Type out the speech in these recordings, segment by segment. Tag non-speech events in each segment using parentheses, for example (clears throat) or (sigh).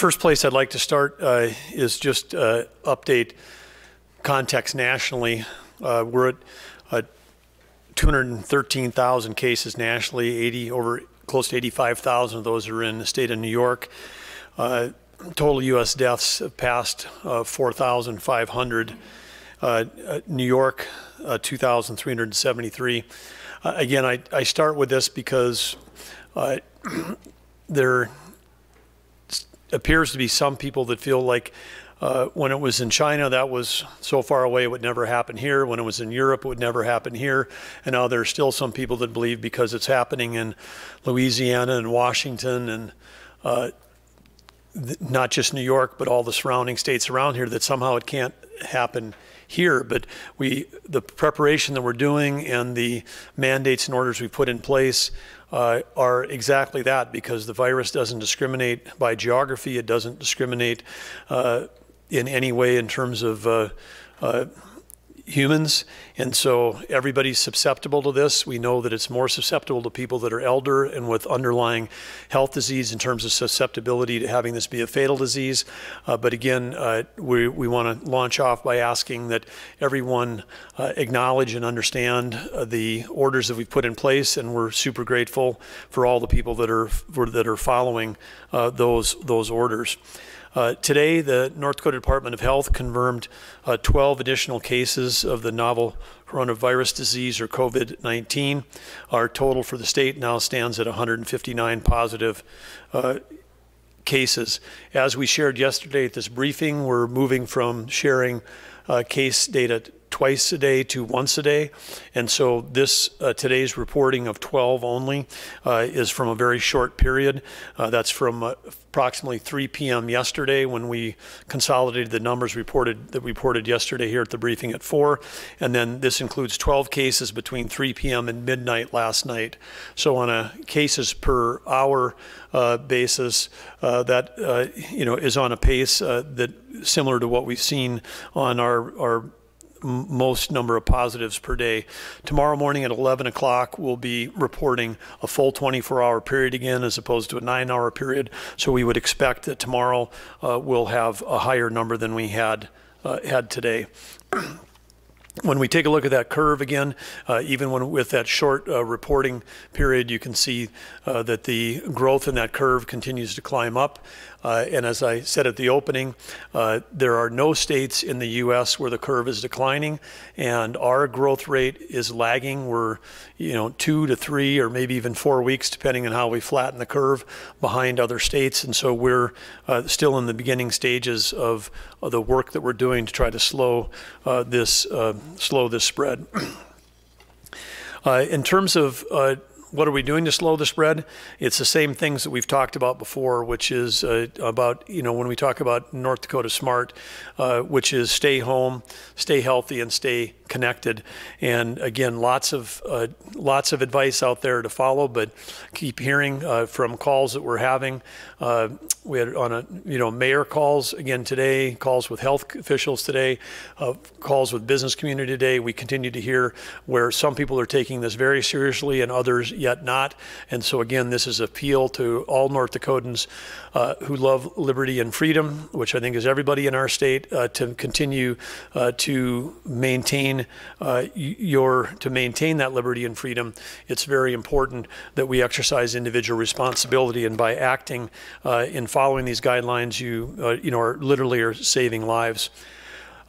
first place I'd like to start uh, is just uh, update context nationally. Uh, we're at uh, 213,000 cases nationally, 80 over close to 85,000 of those are in the state of New York. Uh, total U.S. deaths have passed uh, 4,500. New York, 2,373. again, I, I start with this because (clears throat) there appears to be some people that feel like uh, when it was in China, that was so far away, it would never happen here. When it was in Europe, it would never happen here. And now there are still some people that believe because it's happening in Louisiana and Washington and uh, not just New York, but all the surrounding states around here, that somehow it can't happen here. But we, the preparation that we're doing and the mandates and orders we put in place uh, are exactly that because the virus doesn't discriminate by geography. It doesn't discriminate uh, in any way in terms of uh, uh humans. And so everybody's susceptible to this. We know that it's more susceptible to people that are elder and with underlying health disease in terms of susceptibility to having this be a fatal disease. Uh, but again, uh, we, we want to launch off by asking that everyone uh, acknowledge and understand uh, the orders that we've put in place. And we're super grateful for all the people that are, for, that are following uh, those, those orders. Uh, today, the North Dakota Department of Health confirmed uh, 12 additional cases of the novel coronavirus disease or COVID 19. Our total for the state now stands at 159 positive uh, cases. As we shared yesterday at this briefing, we're moving from sharing uh, case data twice a day to once a day. And so this uh, today's reporting of 12 only uh, is from a very short period. Uh, that's from uh, approximately 3 p.m. yesterday when we consolidated the numbers reported that we reported yesterday here at the briefing at 4. And then this includes 12 cases between 3 p.m. and midnight last night. So on a cases per hour uh, basis, uh, that you know is on a pace that similar to what we've seen on our our most number of positives per day. Tomorrow morning at 11 o'clock, we'll be reporting a full 24 hour period again as opposed to a nine hour period. So we would expect that tomorrow uh, we'll have a higher number than we had, uh, had today. (clears throat) when we take a look at that curve again, uh, even when with that short uh, reporting period, you can see uh, that the growth in that curve continues to climb up. Uh, and as I said at the opening, uh, there are no states in the U.S. where the curve is declining, and our growth rate is lagging. We're, you know, two to three or maybe even four weeks, depending on how we flatten the curve, behind other states. And so we're uh, still in the beginning stages of, of, the work that we're doing to try to slow uh, this uh, slow this spread. (clears throat) Uh, in terms of what are we doing to slow the spread? It's the same things that we've talked about before, which is uh, about, you know, when we talk about North Dakota Smart, uh, which is stay home, stay healthy, and stay connected. And again, lots of uh, lots of advice out there to follow, but keep hearing uh, from calls that we're having. Uh, we had on a you know mayor calls again today, calls with health officials today, uh, calls with business community today. We continue to hear where some people are taking this very seriously and others yet not. And so again, this is appeal to all North Dakotans uh, who love liberty and freedom, which I think is everybody in our state, uh, to continue to maintain uh, your to maintain that liberty and freedom, it's very important that we exercise individual responsibility. And by acting uh, in following these guidelines, you uh, you know are literally are saving lives.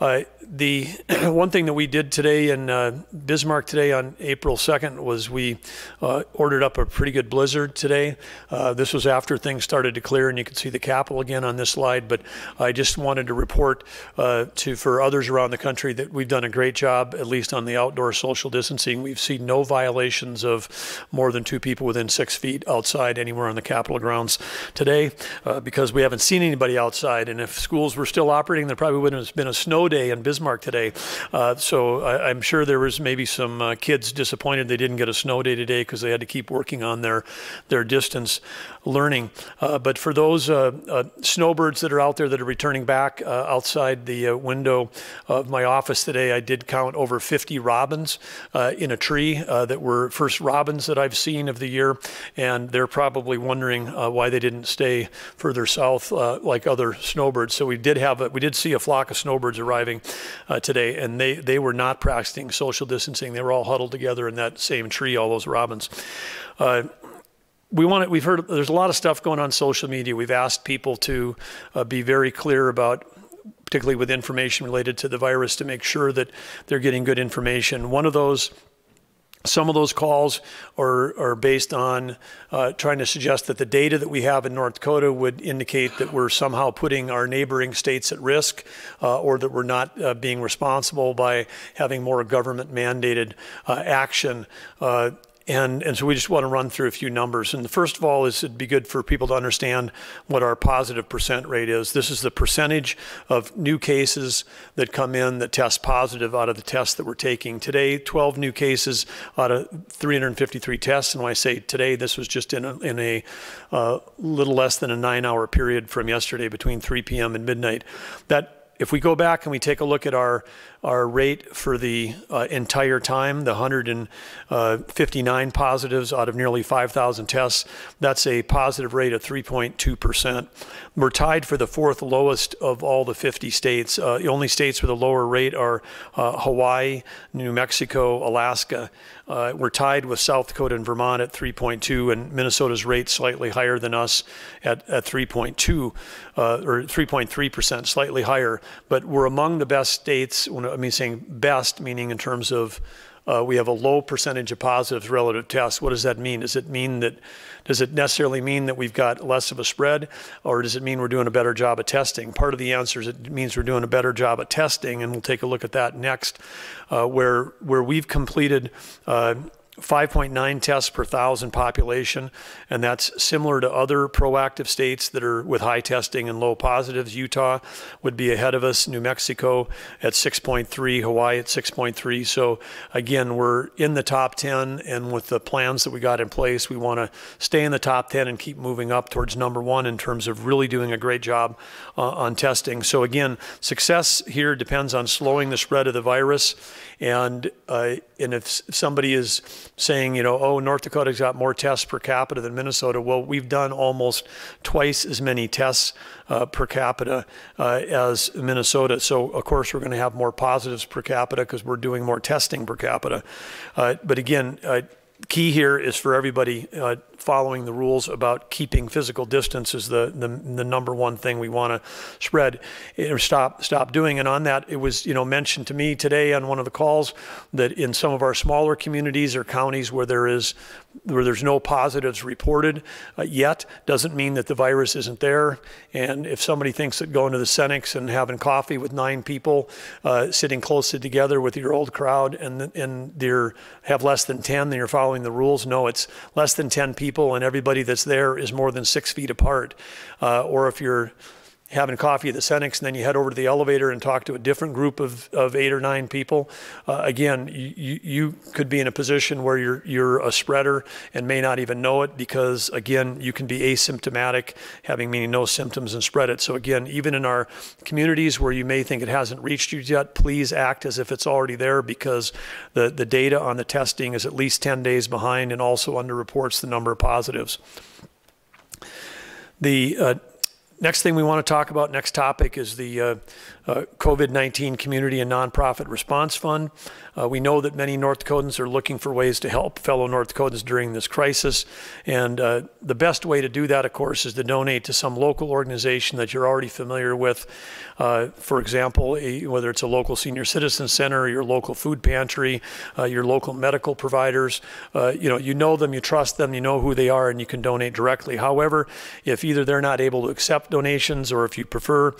Uh, the (clears throat) one thing that we did today in uh, Bismarck today on April 2nd was we uh, ordered up a pretty good blizzard today. Uh, this was after things started to clear, and you can see the Capitol again on this slide. But I just wanted to report uh, to for others around the country that we've done a great job, at least on the outdoor social distancing. We've seen no violations of more than two people within six feet outside anywhere on the Capitol grounds today, uh, because we haven't seen anybody outside. And if schools were still operating, there probably wouldn't have been a snow day in Bismarck today. Uh, so I, am sure there was maybe some uh, kids disappointed they didn't get a snow day today because they had to keep working on their their distance learning. Uh, but for those uh, uh, snowbirds that are out there that are returning back outside the window of my office today, I did count over 50 robins in a tree that were first robins that I've seen of the year, and they're probably wondering why they didn't stay further south like other snowbirds. So we did have a, we did see a flock of snowbirds arriving today, and they they were not practicing social distancing. They were all huddled together in that same tree, all those robins. Uh, we want to, we've heard there's a lot of stuff going on social media. We've asked people to uh, be very clear about, particularly with information related to the virus, to make sure that they're getting good information. One of those some of those calls are, are based on uh, trying to suggest that the data that we have in North Dakota would indicate that we're somehow putting our neighboring states at risk uh, or that we're not uh, being responsible by having more government mandated uh, action. And, and so we just want to run through a few numbers. And the first of all is it'd be good for people to understand what our positive percent rate is. This is the percentage of new cases that come in that test positive out of the tests that we're taking. Today, 12 new cases out of 353 tests. And when I say today, this was just in a, in a uh, little less than a nine hour period from yesterday between 3 p.m. and midnight. That if we go back and we take a look at our, our rate for the uh, entire time, the 159 uh, positives out of nearly 5,000 tests, that's a positive rate of 3.2%. We're tied for the fourth lowest of all the 50 states. Uh, the only states with a lower rate are uh, Hawaii, New Mexico, Alaska. Uh, we're tied with South Dakota and Vermont at 3.2, and Minnesota's rate slightly higher than us at, at 3.2 uh, or 3.3%, slightly higher. But we're among the best states. I mean, saying best, meaning in terms of uh, we have a low percentage of positives relative tests. What does that mean? Does it mean that, does it necessarily mean that we've got less of a spread, or does it mean we're doing a better job of testing? Part of the answer is it means we're doing a better job of testing, and we'll take a look at that next, uh, where where we've completed. Uh, 5.9 tests per thousand population, and that's similar to other proactive states that are with high testing and low positives. Utah would be ahead of us, New Mexico at 6.3, Hawaii at 6.3. So again, we're in the top 10, and with the plans that we got in place, we want to stay in the top 10 and keep moving up towards number one in terms of really doing a great job uh, on testing. So again, success here depends on slowing the spread of the virus, and uh, and if somebody is saying, you know, oh, North Dakota's got more tests per capita than Minnesota. Well, we've done almost twice as many tests uh, per capita uh, as Minnesota. So, of course, we're going to have more positives per capita because we're doing more testing per capita. Uh, but again, uh, key here is for everybody uh, following the rules about keeping physical distance is the, the, the number one thing we want to spread or stop stop doing. And on that, it was you know mentioned to me today on one of the calls that in some of our smaller communities or counties where there is where there's no positives reported uh, yet doesn't mean that the virus isn't there. And if somebody thinks that going to the Cenex and having coffee with nine people, uh, sitting closely together with your old crowd, and and they have less than ten, then you're following the rules. No, it's less than ten people people and everybody that's there is more than six feet apart. Uh, or if you're having coffee at the Cenex and then you head over to the elevator and talk to a different group of, of eight or nine people, uh, again, you, you could be in a position where you're, you're a spreader and may not even know it because, again, you can be asymptomatic, having meaning no symptoms and spread it. So, again, even in our communities where you may think it hasn't reached you yet, please act as if it's already there because the, the data on the testing is at least 10 days behind and also underreports the number of positives. The uh, Next thing we want to talk about, next topic, is the uh, uh, uh, COVID-19 Community and Nonprofit Response Fund. Uh, we know that many North Dakotans are looking for ways to help fellow North Dakotans during this crisis. And uh, the best way to do that, of course, is to donate to some local organization that you're already familiar with. Uh, for example, a, whether it's a local senior citizen center, your local food pantry, uh, your local medical providers, uh, you know, you know them, you trust them, you know who they are, and you can donate directly. However, if either they're not able to accept donations or if you prefer,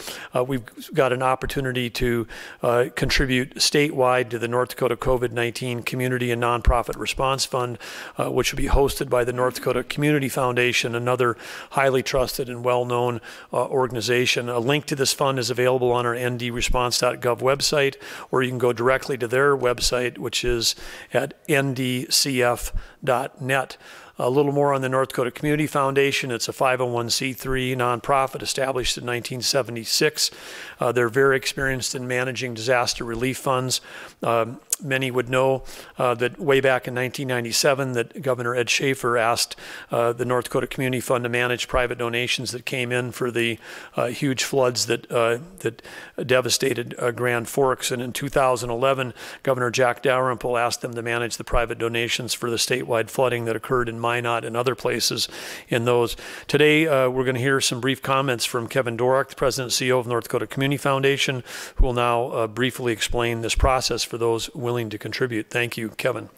we've got an opportunity to uh, contribute statewide to the North Dakota COVID-19 Community and Nonprofit Response Fund, uh, which will be hosted by the North Dakota Community Foundation, another highly trusted and well-known uh, organization. A link to this fund is available on our ndresponse.gov website, or you can go directly to their website, which is at ndcf.net. A little more on the North Dakota Community Foundation. It's a 501c3 nonprofit established in 1976. Uh, they're very experienced in managing disaster relief funds. Um, many would know uh, that way back in 1997 that Governor Ed Schafer asked uh, the North Dakota Community Fund to manage private donations that came in for the uh, huge floods that uh, that devastated uh, Grand Forks. And in 2011, Governor Jack Dalrymple asked them to manage the private donations for the statewide flooding that occurred in Minot and other places in those. Today, we're going to hear some brief comments from Kevin Dvorak, the President and CEO of North Dakota Community Foundation, who will now briefly explain this process for those willing willing to contribute. Thank you, Kevin.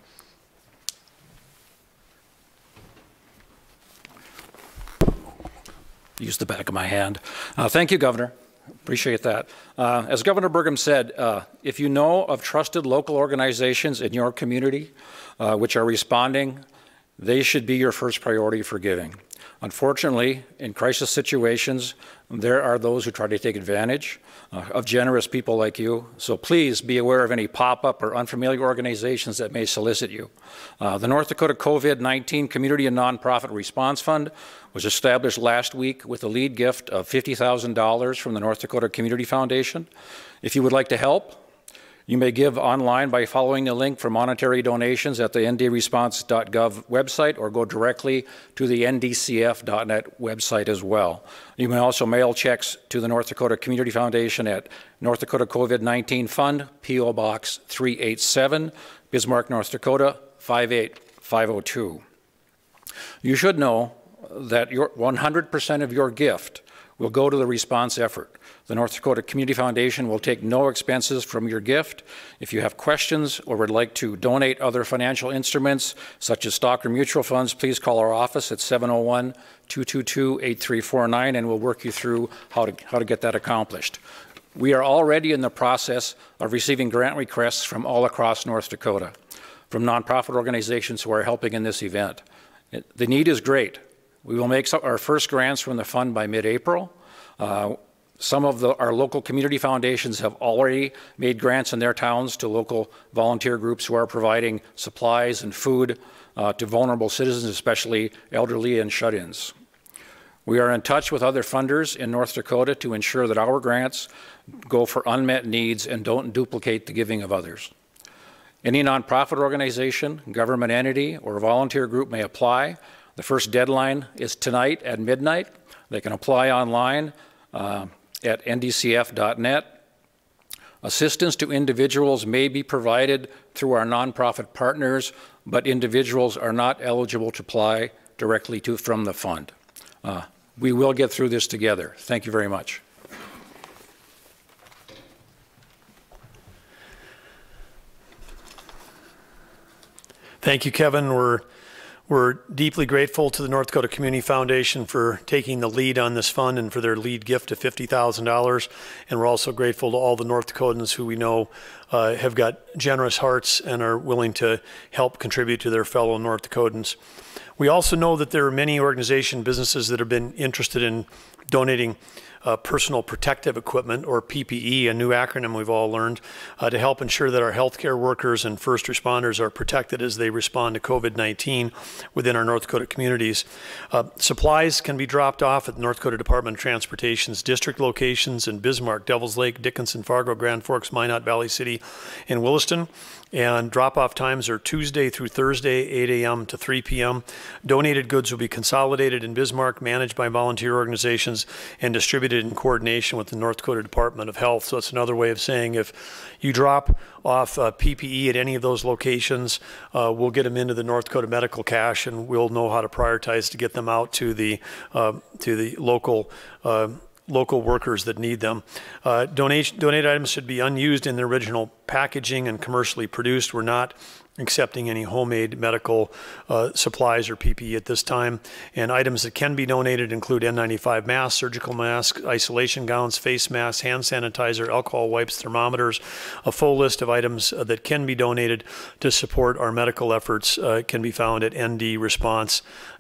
Use the back of my hand. Uh, thank you, Governor. Appreciate that. Uh, as Governor Burgum said, uh, if you know of trusted local organizations in your community uh, which are responding, they should be your first priority for giving. Unfortunately, in crisis situations, there are those who try to take advantage uh, of generous people like you. So please be aware of any pop-up or unfamiliar organizations that may solicit you. Uh, the North Dakota COVID-19 Community and Nonprofit Response Fund was established last week with a lead gift of $50,000 from the North Dakota Community Foundation. If you would like to help, you may give online by following the link for monetary donations at the ndresponse.gov website or go directly to the ndcf.net website as well. You may also mail checks to the North Dakota Community Foundation at North Dakota COVID-19 Fund, P.O. Box 387, Bismarck, North Dakota 58502. You should know that 100% of your gift will go to the response effort. The North Dakota Community Foundation will take no expenses from your gift. If you have questions or would like to donate other financial instruments, such as stock or mutual funds, please call our office at 701 222 8349 and we'll work you through how to, how to get that accomplished. We are already in the process of receiving grant requests from all across North Dakota, from nonprofit organizations who are helping in this event. It, the need is great. We will make our first grants from the fund by mid-April. Uh, some of the, our local community foundations have already made grants in their towns to local volunteer groups who are providing supplies and food uh, to vulnerable citizens, especially elderly and shut-ins. We are in touch with other funders in North Dakota to ensure that our grants go for unmet needs and don't duplicate the giving of others. Any nonprofit organization, government entity, or volunteer group may apply. The first deadline is tonight at midnight. They can apply online. Uh, at ndcf.net. Assistance to individuals may be provided through our nonprofit partners, but individuals are not eligible to apply directly to from the fund. Uh, we will get through this together. Thank you very much. Thank you, Kevin. We're we're deeply grateful to the North Dakota Community Foundation for taking the lead on this fund and for their lead gift of $50,000. And we're also grateful to all the North Dakotans who we know uh, have got generous hearts and are willing to help contribute to their fellow North Dakotans. We also know that there are many organization businesses that have been interested in donating uh, personal protective equipment, or PPE, a new acronym we've all learned, uh, to help ensure that our healthcare workers and first responders are protected as they respond to COVID-19 within our North Dakota communities. Uh, supplies can be dropped off at the North Dakota Department of Transportation's district locations in Bismarck, Devils Lake, Dickinson, Fargo, Grand Forks, Minot, Valley City, and Williston and drop-off times are Tuesday through Thursday, 8 a.m. to 3 p.m. Donated goods will be consolidated in Bismarck, managed by volunteer organizations, and distributed in coordination with the North Dakota Department of Health. So it's another way of saying if you drop off uh, PPE at any of those locations, uh, we'll get them into the North Dakota Medical Cache, and we'll know how to prioritize to get them out to the uh, to the local uh, local workers that need them. Uh, donation, donated items should be unused in their original packaging and commercially produced. We're not accepting any homemade medical uh, supplies or PPE at this time. And items that can be donated include N95 masks, surgical masks, isolation gowns, face masks, hand sanitizer, alcohol wipes, thermometers. A full list of items uh, that can be donated to support our medical efforts uh, can be found at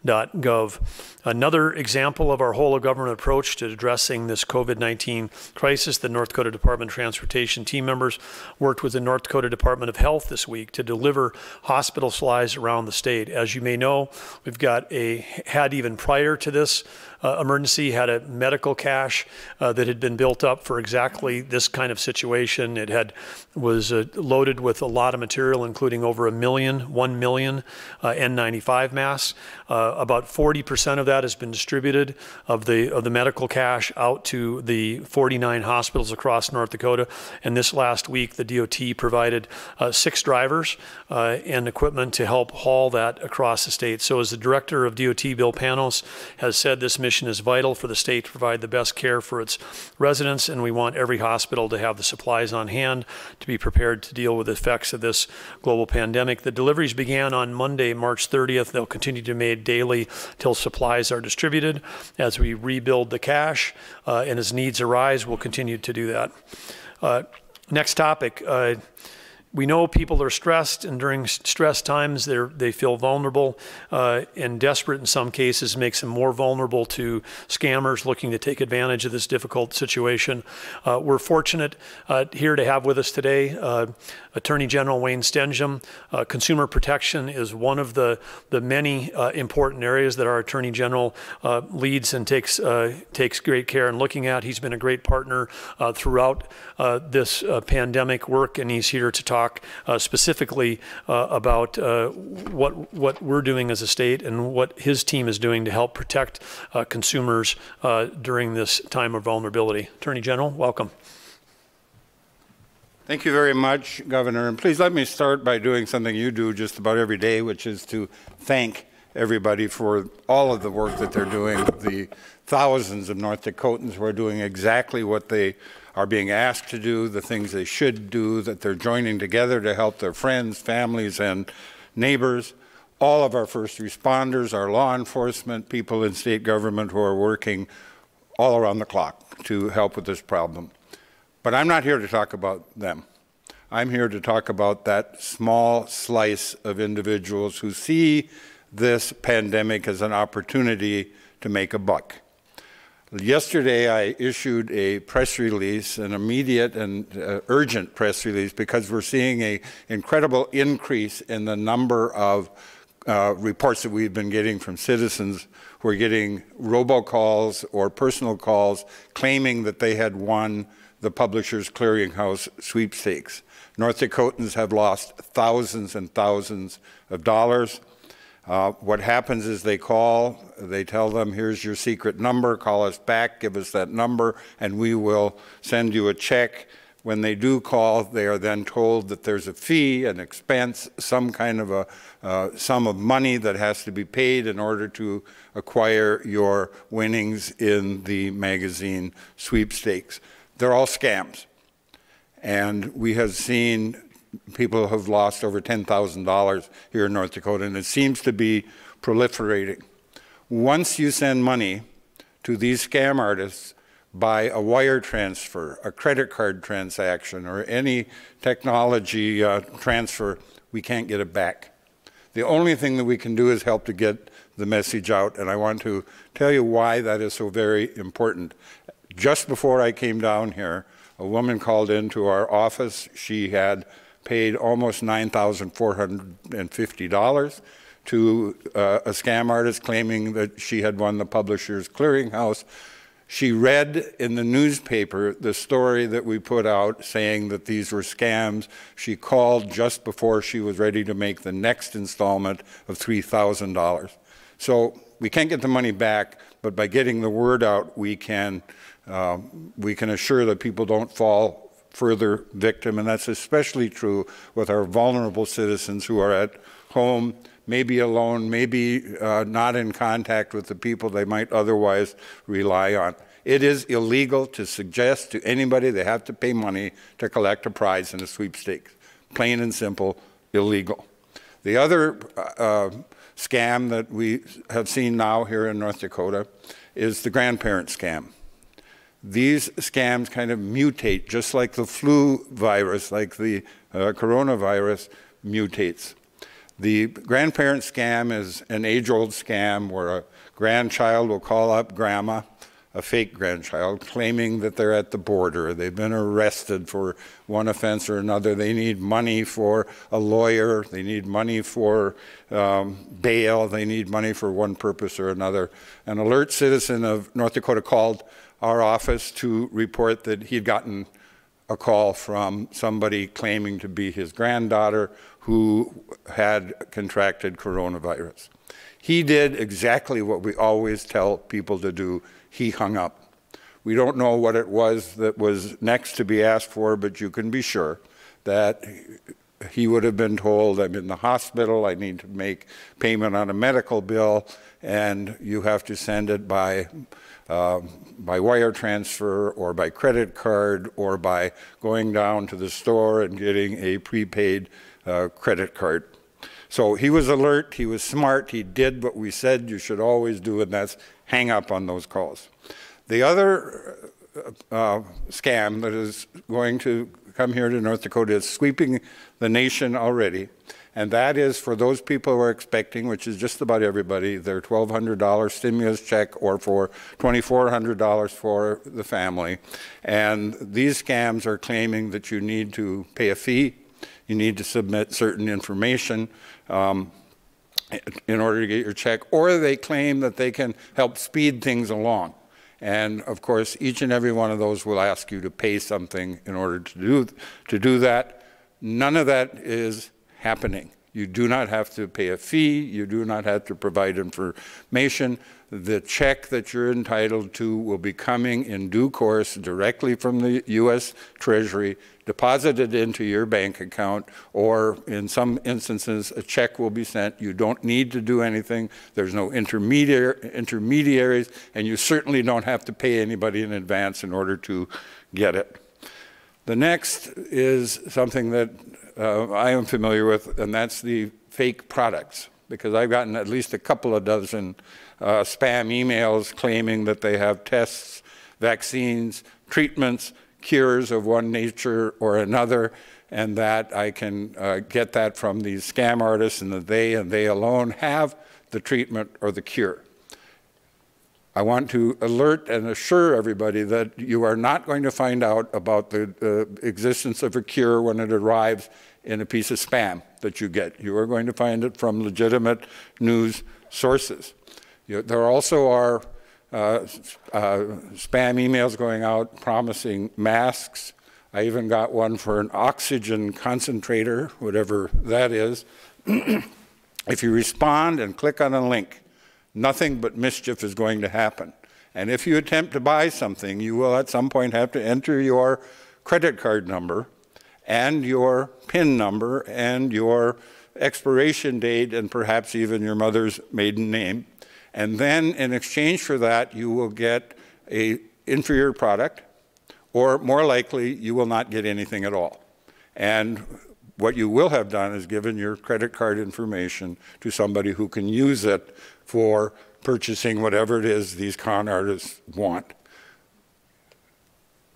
ndresponse.gov. Another example of our whole of government approach to addressing this COVID-19 crisis, the North Dakota Department of Transportation team members worked with the North Dakota Department of Health this week to deliver hospital supplies around the state. As you may know, we've got a, had even prior to this uh, emergency, had a medical cache uh, that had been built up for exactly this kind of situation. It had was uh, loaded with a lot of material, including over a million, one million uh, N95 masks. Uh, about 40% of that has been distributed of the of the medical cache out to the 49 hospitals across North Dakota. And this last week, the DOT provided six drivers and equipment to help haul that across the state. So, as the director of DOT, Bill Panos, has said, this mission is vital for the state to provide the best care for its residents, and we want every hospital to have the supplies on hand to be prepared to deal with the effects of this global pandemic. The deliveries began on Monday, March 30th. They'll continue to be made daily till supplies are distributed. As we rebuild the cache uh, and as needs arise, we'll continue to do that. Uh, next topic. Uh, we know people are stressed, and during stress times, they they feel vulnerable uh, and desperate. In some cases, makes them more vulnerable to scammers looking to take advantage of this difficult situation. Uh, we're fortunate uh, here to have with us today uh, Attorney General Wayne Stenehjem. Uh, consumer protection is one of the the many uh, important areas that our Attorney General leads and takes takes great care in looking at. He's been a great partner throughout this pandemic work, and he's here to talk talk uh, specifically uh, about uh, what what we're doing as a state and what his team is doing to help protect uh, consumers uh, during this time of vulnerability. Attorney General, welcome. Thank you very much, Governor. And please let me start by doing something you do just about every day, which is to thank everybody for all of the work that they're doing, the thousands of North Dakotans who are doing exactly what they are being asked to do, the things they should do, that they're joining together to help their friends, families, and neighbors. All of our first responders, our law enforcement, people in state government who are working all around the clock to help with this problem. But I'm not here to talk about them. I'm here to talk about that small slice of individuals who see this pandemic as an opportunity to make a buck. Yesterday, I issued a press release, an immediate and uh, urgent press release, because we're seeing an incredible increase in the number of uh, reports that we've been getting from citizens who are getting robocalls or personal calls claiming that they had won the Publishers Clearinghouse sweepstakes. North Dakotans have lost thousands and thousands of dollars. Uh, what happens is they call, they tell them, here's your secret number, call us back, give us that number, and we will send you a check. When they do call, they are then told that there's a fee, an expense, some kind of a uh, sum of money that has to be paid in order to acquire your winnings in the magazine sweepstakes. They're all scams. And we have seen people have lost over $10,000 here in North Dakota, and it seems to be proliferating. Once you send money to these scam artists by a wire transfer, a credit card transaction, or any technology uh, transfer, we can't get it back. The only thing that we can do is help to get the message out, and I want to tell you why that is so very important. Just before I came down here, a woman called into our office. She had paid almost $9,450 to uh, a scam artist claiming that she had won the Publishers Clearinghouse. She read in the newspaper the story that we put out saying that these were scams. She called just before she was ready to make the next installment of $3,000. So we can't get the money back, but by getting the word out, we can, uh, we can assure that people don't fall further victim, and that's especially true with our vulnerable citizens who are at home, maybe alone, maybe uh, not in contact with the people they might otherwise rely on. It is illegal to suggest to anybody they have to pay money to collect a prize in a sweepstakes. Plain and simple, illegal. The other uh, scam that we have seen now here in North Dakota is the grandparent scam. These scams kind of mutate, just like the flu virus, like the uh, coronavirus mutates. The grandparent scam is an age-old scam where a grandchild will call up grandma, a fake grandchild, claiming that they're at the border. They've been arrested for one offense or another. They need money for a lawyer. They need money for um, bail. They need money for one purpose or another. An alert citizen of North Dakota called our office to report that he'd gotten a call from somebody claiming to be his granddaughter who had contracted coronavirus. He did exactly what we always tell people to do. He hung up. We don't know what it was that was next to be asked for, but you can be sure that he would have been told, I'm in the hospital, I need to make payment on a medical bill, and you have to send it by, uh, by wire transfer or by credit card or by going down to the store and getting a prepaid uh, credit card. So he was alert, he was smart, he did what we said you should always do, and that's hang up on those calls. The other uh, uh, scam that is going to come here to North Dakota is sweeping the nation already, and that is for those people who are expecting, which is just about everybody, their $1,200 stimulus check or for $2,400 for the family. And these scams are claiming that you need to pay a fee you need to submit certain information um, in order to get your check, or they claim that they can help speed things along. And of course, each and every one of those will ask you to pay something in order to do, to do that. None of that is happening. You do not have to pay a fee. You do not have to provide information. The check that you're entitled to will be coming in due course directly from the U.S. Treasury, deposited into your bank account, or in some instances, a check will be sent. You don't need to do anything. There's no intermediaries, and you certainly don't have to pay anybody in advance in order to get it. The next is something that uh, I am familiar with, and that's the fake products, because I've gotten at least a couple of dozen uh, spam emails claiming that they have tests, vaccines, treatments, cures of one nature or another, and that I can uh, get that from these scam artists, and that they and they alone have the treatment or the cure. I want to alert and assure everybody that you are not going to find out about the uh, existence of a cure when it arrives in a piece of spam that you get. You are going to find it from legitimate news sources. You, there also are uh, uh, spam emails going out promising masks. I even got one for an oxygen concentrator, whatever that is. (clears throat) if you respond and click on a link, nothing but mischief is going to happen. And if you attempt to buy something, you will at some point have to enter your credit card number and your PIN number and your expiration date and perhaps even your mother's maiden name. And then in exchange for that, you will get a inferior product, or more likely, you will not get anything at all. And what you will have done is given your credit card information to somebody who can use it for purchasing whatever it is these con artists want.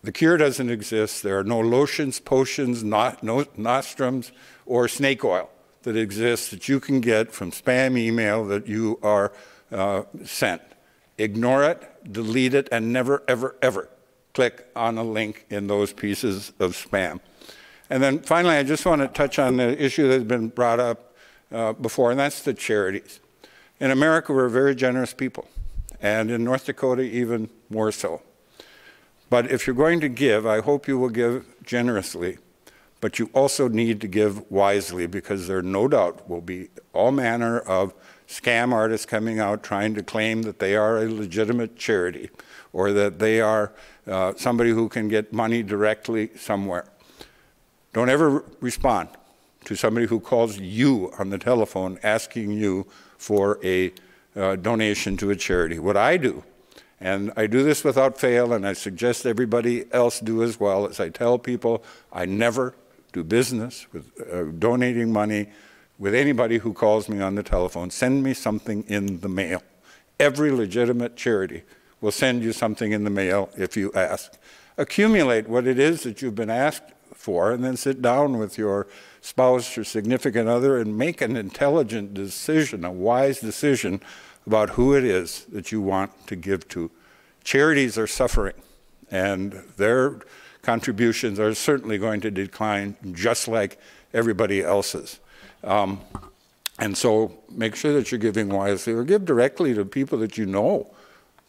The cure doesn't exist. There are no lotions, potions, not, no, nostrums, or snake oil that exists that you can get from spam email that you are uh, sent. Ignore it, delete it, and never, ever, ever click on a link in those pieces of spam. And then finally, I just want to touch on the issue that's been brought up uh, before, and that's the charities. In America, we're very generous people, and in North Dakota, even more so. But if you're going to give, I hope you will give generously, but you also need to give wisely because there no doubt will be all manner of scam artists coming out trying to claim that they are a legitimate charity or that they are uh, somebody who can get money directly somewhere. Don't ever respond to somebody who calls you on the telephone asking you for a uh, donation to a charity. What I do And I do this without fail, and I suggest everybody else do as well, as I tell people, I never do business with uh, donating money with anybody who calls me on the telephone. Send me something in the mail. Every legitimate charity will send you something in the mail if you ask. Accumulate what it is that you've been asked for, and then sit down with your spouse or significant other and make an intelligent decision, a wise decision about who it is that you want to give to. Charities are suffering, and their contributions are certainly going to decline just like everybody else's. Um, and so make sure that you're giving wisely or give directly to people that you know.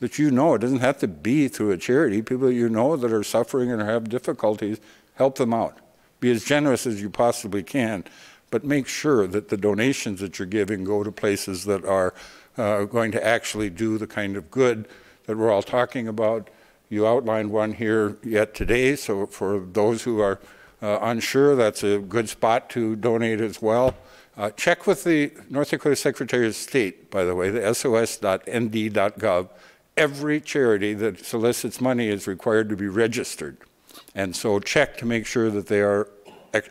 That you know. It doesn't have to be through a charity. People that you know that are suffering and have difficulties, help them out. Be as generous as you possibly can, but make sure that the donations that you're giving go to places that are uh, going to actually do the kind of good that we're all talking about. You outlined one here yet today, so for those who are uh, unsure, that's a good spot to donate as well. Uh, check with the North Dakota Secretary of State, by the way, the sos.nd.gov. Every charity that solicits money is required to be registered. And so check to make sure that they are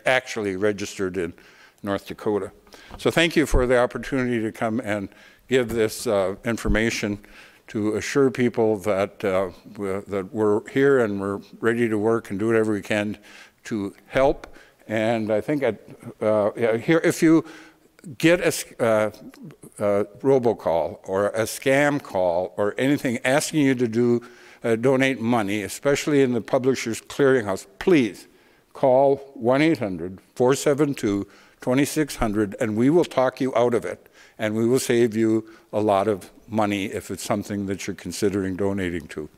actually registered in North Dakota. So thank you for the opportunity to come and give this uh, information to assure people that, uh, we're, that we're here and we're ready to work and do whatever we can to help. And I think at, uh, here, if you get a uh, uh, robocall or a scam call or anything asking you to do uh, donate money, especially in the Publishers Clearinghouse, please call 1 800 472 2600 and we will talk you out of it and we will save you a lot of money if it's something that you're considering donating to.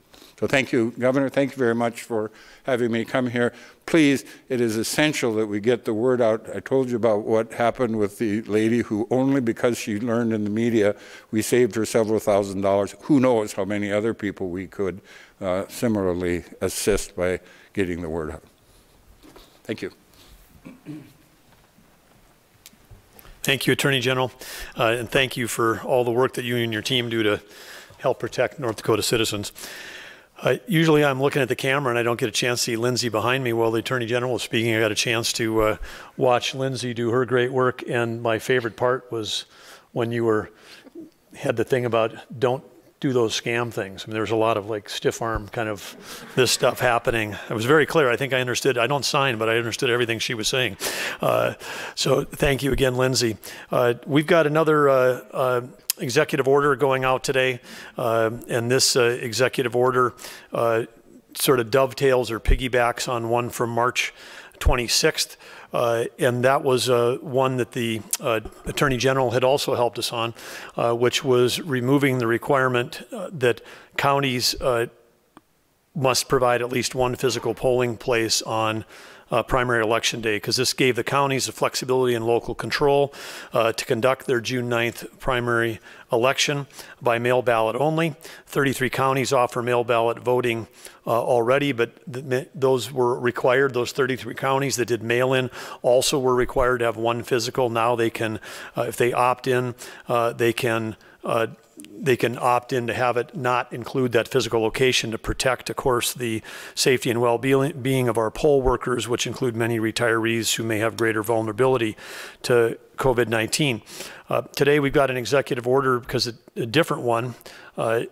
So thank you, Governor. Thank you very much for having me come here. Please, it is essential that we get the word out. I told you about what happened with the lady who only because she learned in the media, we saved her several thousand dollars. Who knows how many other people we could uh, similarly assist by getting the word out. Thank you. Thank you, Attorney General, uh, and thank you for all the work that you and your team do to help protect North Dakota citizens. Uh, usually I'm looking at the camera and I don't get a chance to see Lindsay behind me while the Attorney General was speaking. I got a chance to uh, watch Lindsay do her great work, and my favorite part was when you were had the thing about don't do those scam things. I mean, there was a lot of like stiff arm kind of this stuff happening. It was very clear. I think I understood. I don't sign, but I understood everything she was saying. Uh, so thank you again, Lindsay. Uh, we've got another uh, uh executive order going out today, uh, and this executive order sort of dovetails or piggybacks on one from March 26th. Uh, and that was uh, one that the uh, Attorney General had also helped us on, uh, which was removing the requirement uh, that counties must provide at least one physical polling place on uh, primary election day because this gave the counties the flexibility and local control uh, to conduct their June 9th primary election by mail ballot only. 33 counties offer mail ballot voting uh, already, but th those were required. Those 33 counties that did mail in also were required to have one physical. Now they can, uh, if they opt in, uh, they can uh, they can opt in to have it not include that physical location to protect, of course, the safety and well-being of our poll workers, which include many retirees who may have greater vulnerability to COVID-19. Uh, today, we've got an executive order because a, a different one, uh,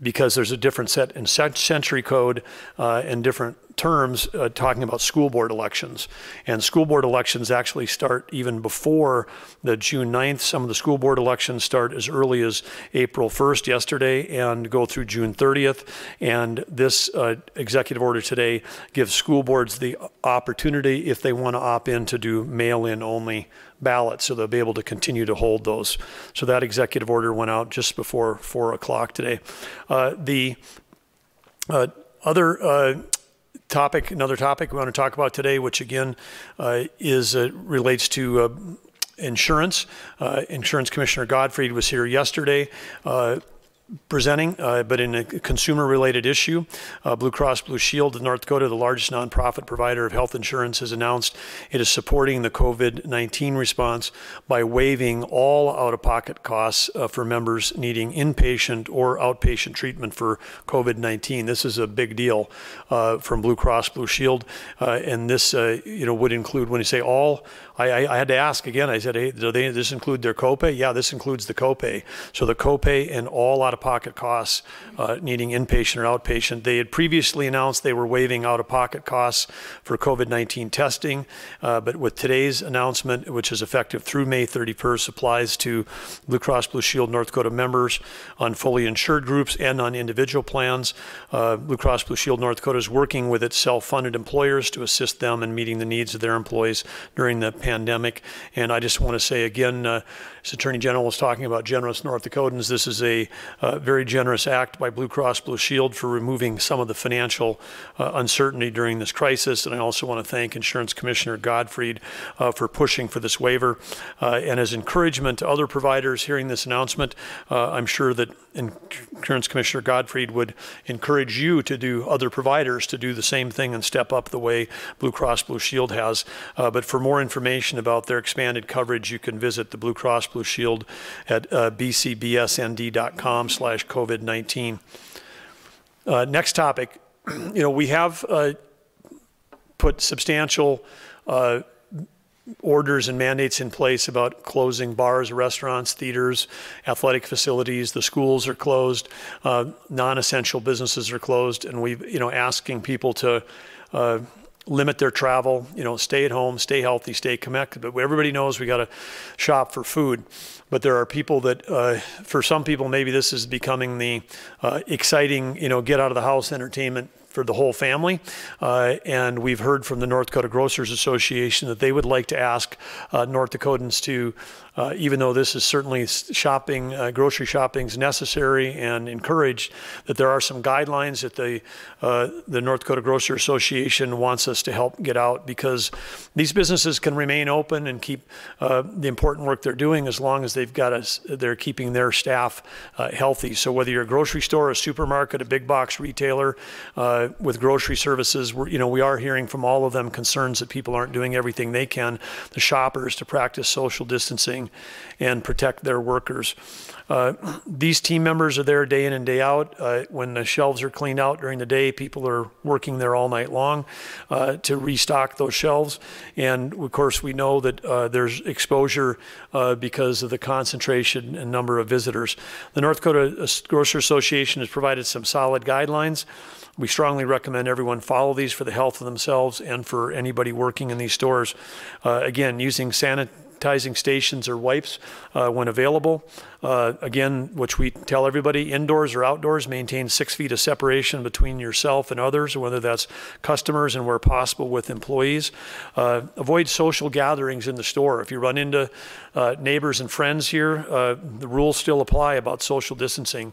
because there's a different set in century code uh, and different terms uh, talking about school board elections. And school board elections actually start even before the June 9th. Some of the school board elections start as early as April 1st, yesterday, and go through June 30th. And this uh, executive order today gives school boards the opportunity, if they want to opt in, to do mail in only ballots, so they'll be able to continue to hold those. So that executive order went out just before 4 o'clock today. Uh, the uh, other uh, topic, another topic we want to talk about today, which again uh, is uh, relates to uh, insurance. Insurance Commissioner Godfread was here yesterday. Presenting, uh, but in a consumer-related issue, uh, Blue Cross Blue Shield of North Dakota, the largest nonprofit provider of health insurance, has announced it is supporting the COVID-19 response by waiving all out-of-pocket costs uh, for members needing inpatient or outpatient treatment for COVID-19. This is a big deal uh, from Blue Cross Blue Shield, uh, and this, uh, you know, would include when you say all I, I, had to ask again. I said, hey, do they, this include their copay? Yeah, this includes the copay. So the copay and all out-of-pocket costs uh, needing inpatient or outpatient. They had previously announced they were waiving out-of-pocket costs for COVID-19 testing, uh, but with today's announcement, which is effective through May 31st, applies to Blue Cross Blue Shield North Dakota members on fully insured groups and on individual plans. Uh, Blue Cross Blue Shield North Dakota is working with its self-funded employers to assist them in meeting the needs of their employees during the pandemic. And I just want to say again, uh, as Attorney General was talking about generous North Dakotans, this is a uh, very generous act by Blue Cross Blue Shield for removing some of the financial uh, uncertainty during this crisis. And I also want to thank Insurance Commissioner Godfread uh, for pushing for this waiver. Uh, and as encouragement to other providers hearing this announcement, uh, I'm sure that Insurance Commissioner Godfread would encourage you to do other providers to do the same thing and step up the way Blue Cross Blue Shield has. But for more information about their expanded coverage, you can visit the Blue Cross Blue Shield at uh, bcbsnd.com slash COVID-19. Uh, next topic, you know, we have uh, put substantial uh, orders and mandates in place about closing bars, restaurants, theaters, athletic facilities. The schools are closed. Uh, non-essential businesses are closed, and we've you know, asking people to uh, limit their travel, you know, stay at home, stay healthy, stay connected. But everybody knows we got to shop for food. But there are people that, uh, for some people, maybe this is becoming the uh, exciting, you know, get out of the house entertainment for the whole family. Uh, and we've heard from the North Dakota Grocers Association that they would like to ask uh, North Dakotans to uh, even though this is certainly shopping, uh, grocery shopping is necessary and encouraged, that there are some guidelines that the, uh, the North Dakota Grocer Association wants us to help get out because these businesses can remain open and keep uh, the important work they're doing as long as they've got us, they're keeping their staff uh, healthy. So whether you're a grocery store, a supermarket, a big box retailer uh, with grocery services, you know, we are hearing from all of them concerns that people aren't doing everything they can, the shoppers, to practice social distancing and protect their workers. Uh, these team members are there day in and day out. Uh, when the shelves are cleaned out during the day, people are working there all night long uh, to restock those shelves. And of course, we know that uh, there's exposure uh, because of the concentration and number of visitors. The North Dakota Grocer Association has provided some solid guidelines. We strongly recommend everyone follow these for the health of themselves and for anybody working in these stores. Uh, again, using sanit sanitizing stations or wipes uh, when available. Uh, again, which we tell everybody, indoors or outdoors, maintain six feet of separation between yourself and others, whether that's customers and where possible with employees. Uh, avoid social gatherings in the store. If you run into uh, neighbors and friends here, uh, the rules still apply about social distancing.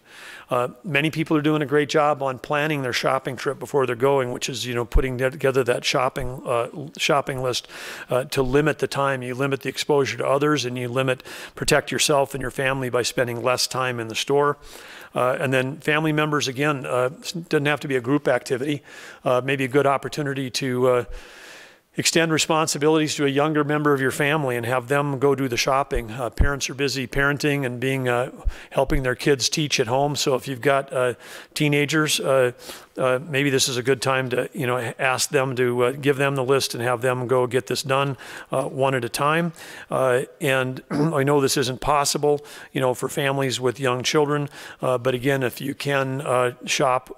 Uh, many people are doing a great job on planning their shopping trip before they're going, which is you know putting together that shopping uh, shopping list to limit the time. You limit the exposure to others, and you limit protect yourself and your family by by spending less time in the store. Uh, and then family members, again, uh, doesn't have to be a group activity, uh, maybe a good opportunity to uh, extend responsibilities to a younger member of your family and have them go do the shopping. Uh, parents are busy parenting and being uh, helping their kids teach at home. So if you've got uh, teenagers, uh, uh, maybe this is a good time to you know ask them to uh, give them the list and have them go get this done one at a time. and (clears throat) I know this isn't possible, you know, for families with young children. but again, if you can shop,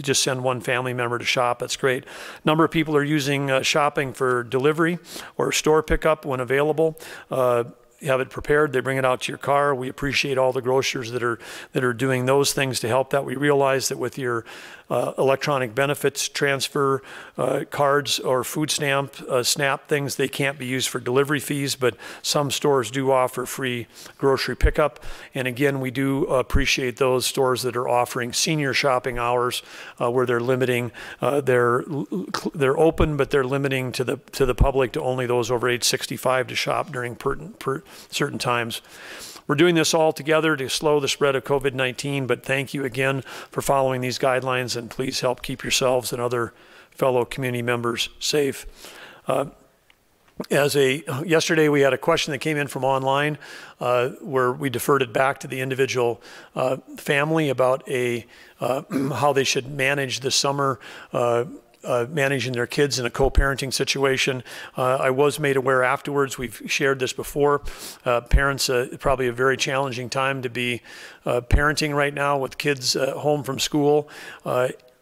just send one family member to shop. That's great. Number of people are using shopping for delivery or store pickup when available. Uh, have it prepared. They bring it out to your car. We appreciate all the grocers that are that are doing those things to help that. We realize that with your uh, electronic benefits transfer uh, cards or food stamp, uh, SNAP things, they can't be used for delivery fees, but some stores do offer free grocery pickup. And again, we do appreciate those stores that are offering senior shopping hours uh, where they're limiting, uh, they're, they're open, but they're limiting to the, to the public to only those over age 65 to shop during per, per, certain times. We're doing this all together to slow the spread of COVID 19, but thank you again for following these guidelines and please help keep yourselves and other fellow community members safe. Uh, as a yesterday we had a question that came in from online uh, where we deferred it back to the individual uh, family about a uh, (clears throat) how they should manage the summer uh, uh, managing their kids in a co-parenting situation. Uh, I was made aware afterwards. We've shared this before. Uh, parents, uh, probably a very challenging time to be parenting right now with kids home from school,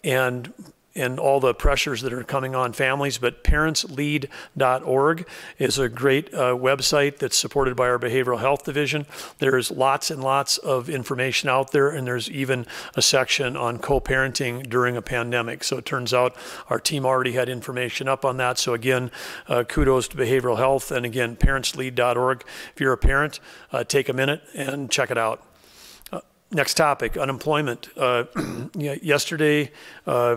and and all the pressures that are coming on families, but parentslead.org is a great uh, website that's supported by our behavioral health division. There's lots and lots of information out there, and there's even a section on co parenting during a pandemic. So it turns out our team already had information up on that. So again, uh, kudos to behavioral health, and again, parentslead.org. If you're a parent, uh, take a minute and check it out. Uh, next topic unemployment. Uh, (clears throat) yesterday, uh,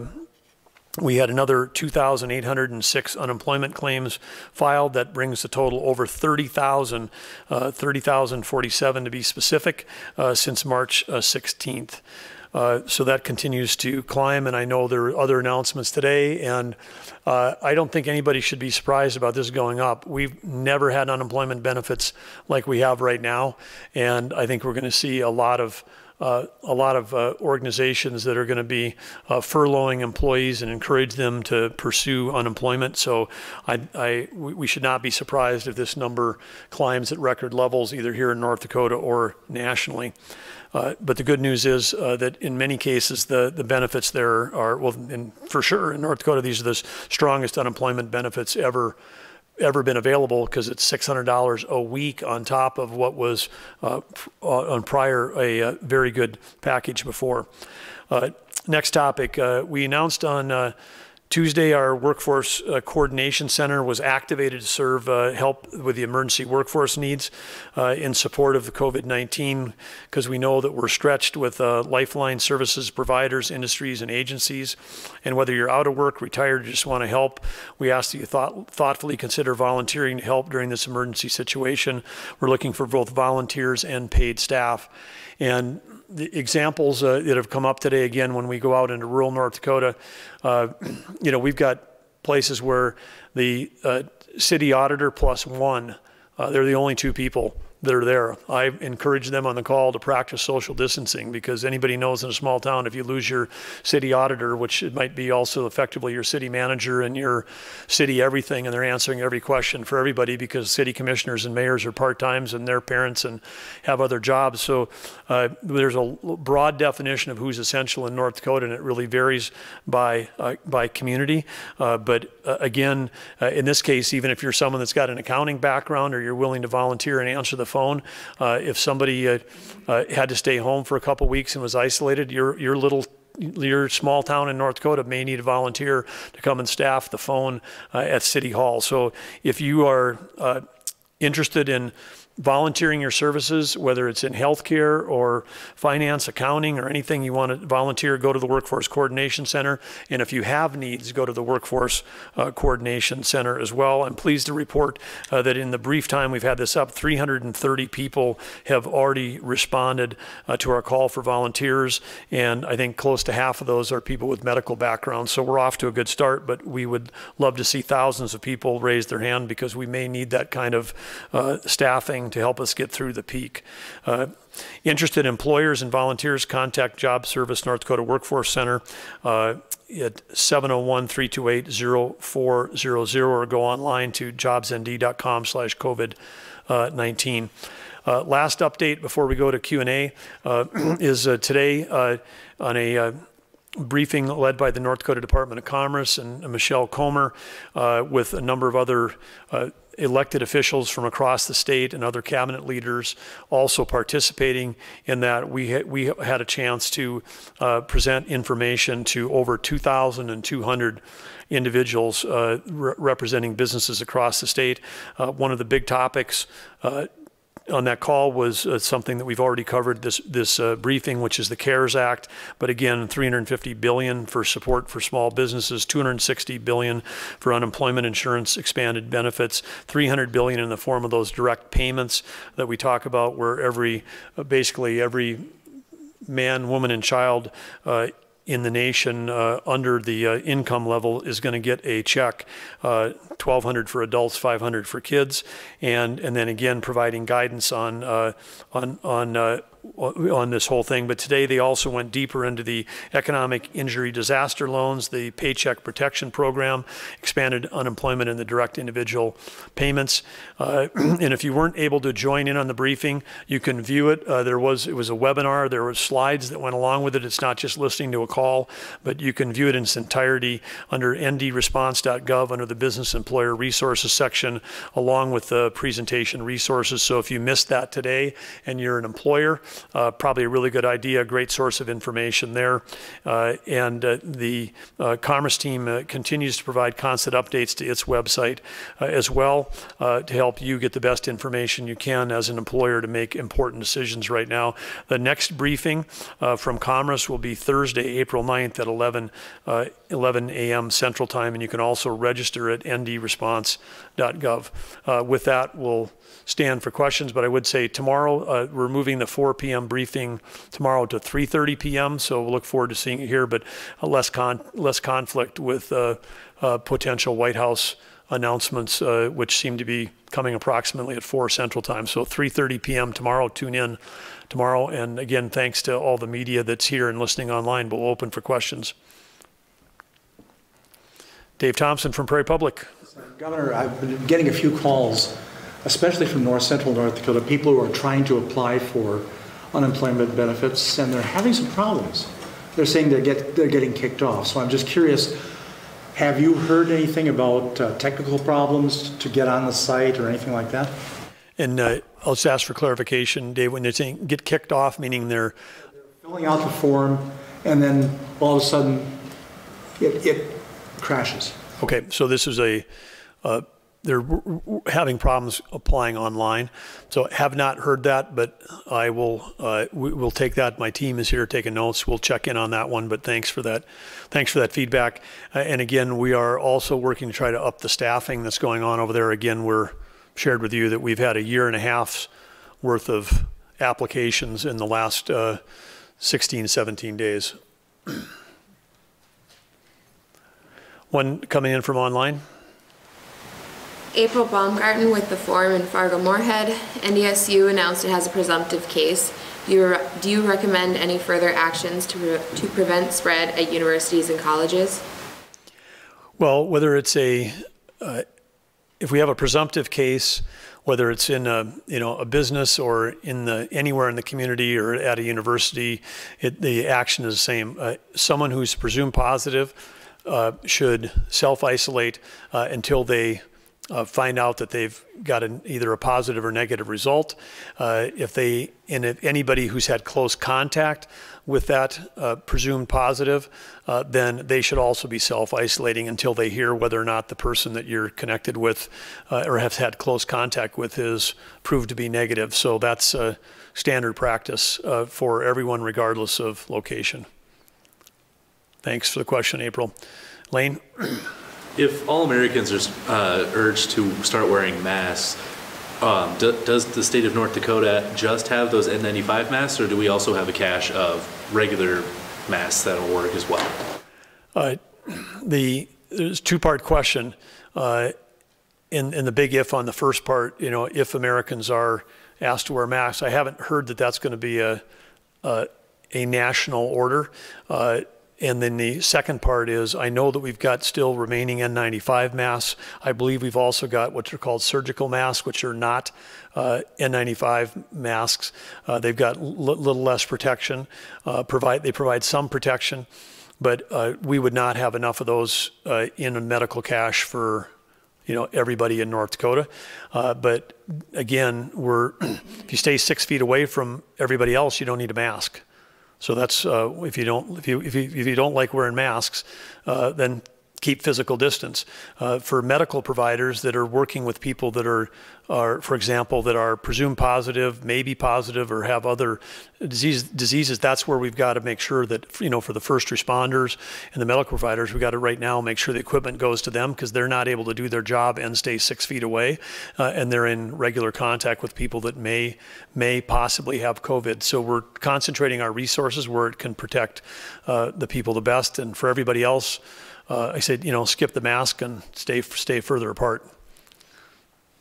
we had another 2,806 unemployment claims filed. That brings the total over 30,000, uh, 30,047 to be specific, uh, since March uh, 16th. Uh, so that continues to climb, and I know there are other announcements today, and uh, I don't think anybody should be surprised about this going up. We've never had unemployment benefits like we have right now, and I think we're going to see a lot of uh, a lot of uh, organizations that are going to be uh, furloughing employees and encourage them to pursue unemployment. So I, I, we should not be surprised if this number climbs at record levels either here in North Dakota or nationally. Uh, but the good news is uh, that in many cases the, the benefits there are, well, for sure in North Dakota, these are the strongest unemployment benefits ever ever been available because it's $600 a week on top of what was uh, uh, on prior a, a, uh, very good package before. Uh, next topic, we announced on Tuesday, our Workforce uh, Coordination Center was activated to serve uh, help with the emergency workforce needs uh, in support of the COVID-19 because we know that we're stretched with uh, lifeline services providers, industries, and agencies. And whether you're out of work, retired, or just want to help, we ask that you thought, thoughtfully consider volunteering to help during this emergency situation. We're looking for both volunteers and paid staff. And the examples uh, that have come up today again when we go out into rural North Dakota, uh, (clears throat) you know, we've got places where the uh, city auditor plus one, uh, they're the only two people that are there. I encourage them on the call to practice social distancing because anybody knows in a small town if you lose your city auditor, which it might be also effectively your city manager and your city everything, and they're answering every question for everybody because city commissioners and mayors are part times and their parents and have other jobs. So uh, there's a broad definition of who's essential in North Dakota, and it really varies by uh, by community. Uh, but uh, again, uh, in this case, even if you're someone that's got an accounting background or you're willing to volunteer and answer the phone. Uh, if somebody uh, uh, had to stay home for a couple weeks and was isolated, your your little your small town in North Dakota may need a volunteer to come and staff the phone uh, at City Hall. So if you are uh, interested in volunteering your services, whether it's in healthcare or finance, accounting, or anything you want to volunteer, go to the Workforce Coordination Center. And if you have needs, go to the Workforce uh, Coordination Center as well. I'm pleased to report uh, that in the brief time we've had this up, 330 people have already responded uh, to our call for volunteers. And I think close to half of those are people with medical backgrounds. So we're off to a good start, but we would love to see thousands of people raise their hand because we may need that kind of uh, to help us get through the peak. Uh, interested employers and volunteers contact Job Service North Dakota Workforce Center uh, at 701-328-0400 or go online to jobsnd.com slash COVID-19. Uh, last update before we go to Q&A uh, (clears throat) is uh, today uh, on a uh, briefing led by the North Dakota Department of Commerce and Michelle Kommer uh, with a number of other elected officials from across the state and other cabinet leaders also participating in that. We, ha we had a chance to uh, present information to over 2,200 individuals uh, re representing businesses across the state. Uh, one of the big topics uh, on that call was uh, something that we've already covered this this uh, briefing, which is the CARES Act. But again, 350 billion for support for small businesses, 260 billion for unemployment insurance, expanded benefits, 300 billion in the form of those direct payments that we talk about, where every uh, basically every man, woman, and child uh, in the nation uh, under the uh, income level is going to get a check, uh, 1,200 for adults, 500 for kids, and and then again providing guidance on uh, on on uh, on this whole thing. But today they also went deeper into the economic injury disaster loans, the Paycheck Protection Program, expanded unemployment and the direct individual payments. Uh, (clears throat) and if you weren't able to join in on the briefing, you can view it. Uh, there was it was a webinar. There were slides that went along with it. It's not just listening to a call, but you can view it in its entirety under ndresponse.gov under the Business Employer Resources section, along with the presentation resources. So if you missed that today and you're an employer, uh, probably a really good idea, great source of information there. Uh, and uh, the uh, Commerce team continues to provide constant updates to its website as well to help you get the best information you can as an employer to make important decisions right now. The next briefing from Commerce will be Thursday, April 9th at 11, 11 a.m. Central Time, and you can also register at ndresponse.gov. with that, we'll stand for questions, but I would say tomorrow uh, we're moving the 4 p.m. briefing tomorrow to 3:30 p.m. So we'll look forward to seeing it here, but less con less conflict with uh, uh, potential White House announcements, uh, which seem to be coming approximately at 4 Central Time. So 3:30 p.m. tomorrow. Tune in tomorrow, and again, thanks to all the media that's here and listening online. But we'll open for questions. Dave Thompson from Prairie Public. Governor, I've been getting a few calls especially from north central North Dakota, people who are trying to apply for unemployment benefits and they're having some problems. They're saying they get, they're getting kicked off. So I'm just curious, have you heard anything about uh, technical problems to get on the site or anything like that? And uh, I'll just ask for clarification, Dave, when they're saying get kicked off, meaning they're filling out the form and then all of a sudden it, it crashes. Okay, so this is a, uh, they're having problems applying online. So have not heard that, but I will uh, we, will take that. My team is here taking notes. We'll check in on that one. But thanks for that. Thanks for that feedback. Uh, and again, we are also working to try to up the staffing that's going on over there. Again, we're shared with you that we've had a year and a half's worth of applications in the last uh, 16, 17 days. (clears throat) one coming in from online. April Baumgarten with the forum in Fargo-Moorhead. NDSU announced it has a presumptive case. Do you, do you recommend any further actions to, to prevent spread at universities and colleges? Well, whether it's a, uh, if we have a presumptive case, whether it's in a you know a business or in the anywhere in the community or at a university, it, the action is the same. Uh, someone who's presumed positive should self isolate uh, until they uh, find out that they've got an, either a positive or negative result. Uh, if they, and if anybody who's had close contact with that uh, presumed positive, uh, then they should also be self-isolating until they hear whether or not the person that you're connected with uh, or have had close contact with is proved to be negative. So that's a standard practice uh, for everyone regardless of location. Thanks for the question, April. Lane? (clears throat) If all Americans are uh, urged to start wearing masks, um, do, does the state of North Dakota just have those N95 masks, or do we also have a cache of regular masks that'll work as well? Uh, (clears throat) the there's two part question. Uh, in, in the big if on the first part, you know, if Americans are asked to wear masks, I haven't heard that that's going to be a, a, a national order. Uh, and then the second part is I know that we've got still remaining N95 masks. I believe we've also got what are called surgical masks, which are not uh, N95 masks. Uh, they've got little less protection. Uh, provide they provide some protection, but uh, we would not have enough of those uh, in a medical cache for you know everybody in North Dakota. Uh, but again, we're (clears throat) if you stay six feet away from everybody else, you don't need a mask. So that's uh, if you don't if you, if you if you don't like wearing masks, uh, then keep physical distance. Uh, for medical providers that are working with people that are, are, for example, that are presumed positive, maybe positive, or have other disease, diseases, that's where we've got to make sure that, you know, for the first responders and the medical providers, we've got to right now make sure the equipment goes to them because they're not able to do their job and stay six feet away, uh, and they're in regular contact with people that may may possibly have COVID. So we're concentrating our resources where it can protect uh, the people the best, and for everybody else uh, I said, you know, skip the mask and stay stay further apart.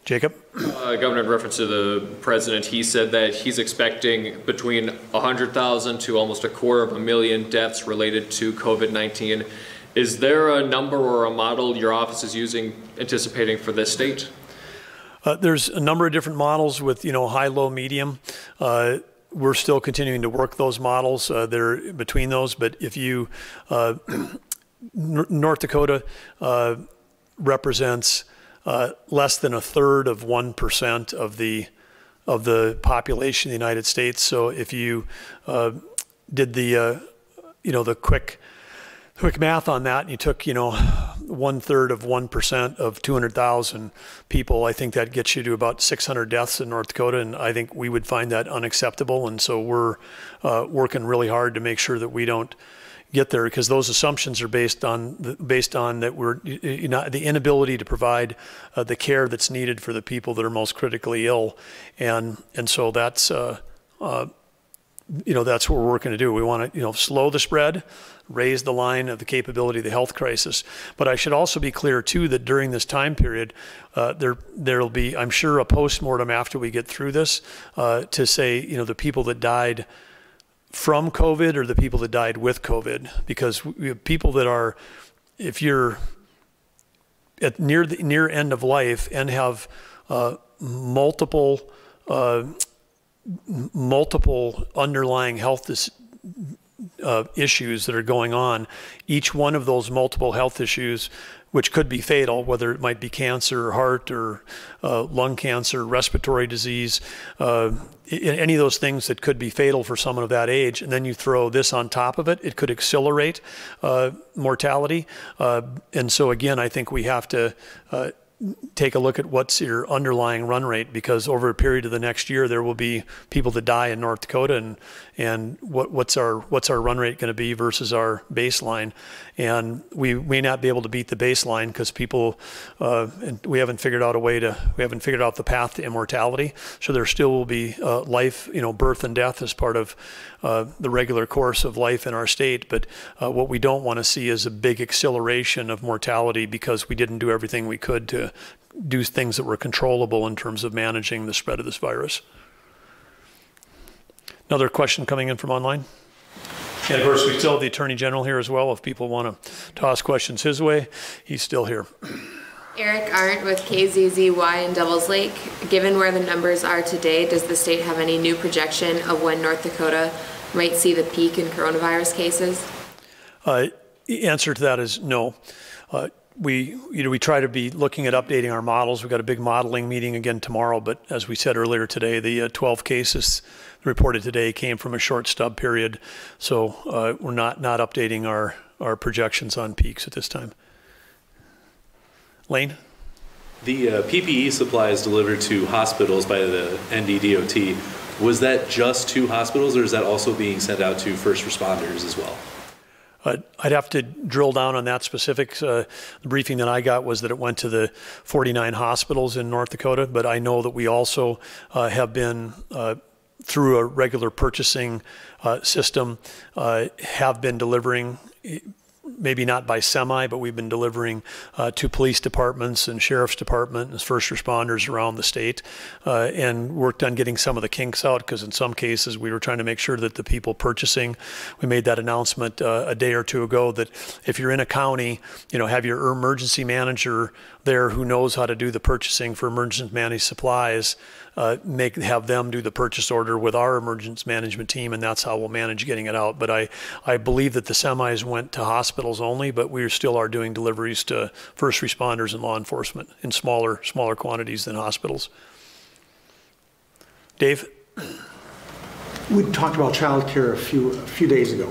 Jacob? Uh, Governor, in reference to the president, he said that he's expecting between 100,000 to almost a quarter of a million deaths related to COVID-19. Is there a number or a model your office is using, anticipating for this state? Uh, there's a number of different models with, you know, high, low, medium. Uh, we're still continuing to work those models. Uh, they're between those, but if you uh, North Dakota uh, represents uh, less than a third of 1% of the of the population of the United States. So if you uh, did the uh, you know the quick quick math on that and you took you know one third of 1% of 200,000 people, I think that gets you to about 600 deaths in North Dakota. And I think we would find that unacceptable. And so we're uh, working really hard to make sure that we don't get there because those assumptions are based on based on that we're you know the inability to provide uh, the care that's needed for the people that are most critically ill, and and so that's uh, uh, you know that's what we're working to do. We want to you know slow the spread, raise the line of the capability of the health crisis. But I should also be clear too that during this time period, uh, there there'll be I'm sure a postmortem after we get through this uh, to say you know the people that died from COVID or the people that died with COVID, because we have people that are, if you're at near the near end of life and have uh, multiple uh, multiple underlying health dis- uh, issues that are going on, each one of those multiple health issues which could be fatal, whether it might be cancer, heart, or uh, lung cancer, respiratory disease, uh, any of those things that could be fatal for someone of that age. And then you throw this on top of it, it could accelerate uh, mortality. Uh, and so, again, I think we have to uh, take a look at what's your underlying run rate because over a period of the next year there will be people that die in North Dakota and and what, what's our what's our run rate going to be versus our baseline and we may not be able to beat the baseline because people uh, we haven't figured out a way to we haven't figured out the path to immortality so there still will be uh, life you know birth and death as part of uh, the regular course of life in our state but uh, what we don't want to see is a big acceleration of mortality because we didn't do everything we could to do things that were controllable in terms of managing the spread of this virus. Another question coming in from online. And of course, we still have the Attorney General here as well. If people want to toss questions his way, he's still here. Eric Arndt with KZZY in Devils Lake. Given where the numbers are today, does the state have any new projection of when North Dakota might see the peak in coronavirus cases? Uh, answer to that is no. Uh, we, you know, we try to be looking at updating our models. We've got a big modeling meeting again tomorrow, but as we said earlier today, the uh, 12 cases reported today came from a short stub period. So uh, we're not, not updating our, our projections on peaks at this time. Lane? The uh, PPE supplies delivered to hospitals by the NDDOT, was that just to hospitals or is that also being sent out to first responders as well? Uh, I'd have to drill down on that specifics. Uh, the briefing that I got was that it went to the 49 hospitals in North Dakota, but I know that we also uh, have been uh, through a regular purchasing uh, system, uh, have been delivering maybe not by semi, but we've been delivering uh, to police departments and sheriff's department and first responders around the state, uh, and worked on getting some of the kinks out because in some cases we were trying to make sure that the people purchasing, we made that announcement uh, a day or two ago that if you're in a county, you know, have your emergency manager there who knows how to do the purchasing for emergency supplies uh, make have them do the purchase order with our emergency management team, and that's how we'll manage getting it out. But I, I believe that the semis went to hospitals only, but we still are doing deliveries to first responders and law enforcement in smaller smaller quantities than hospitals. Dave, we talked about childcare a few a few days ago,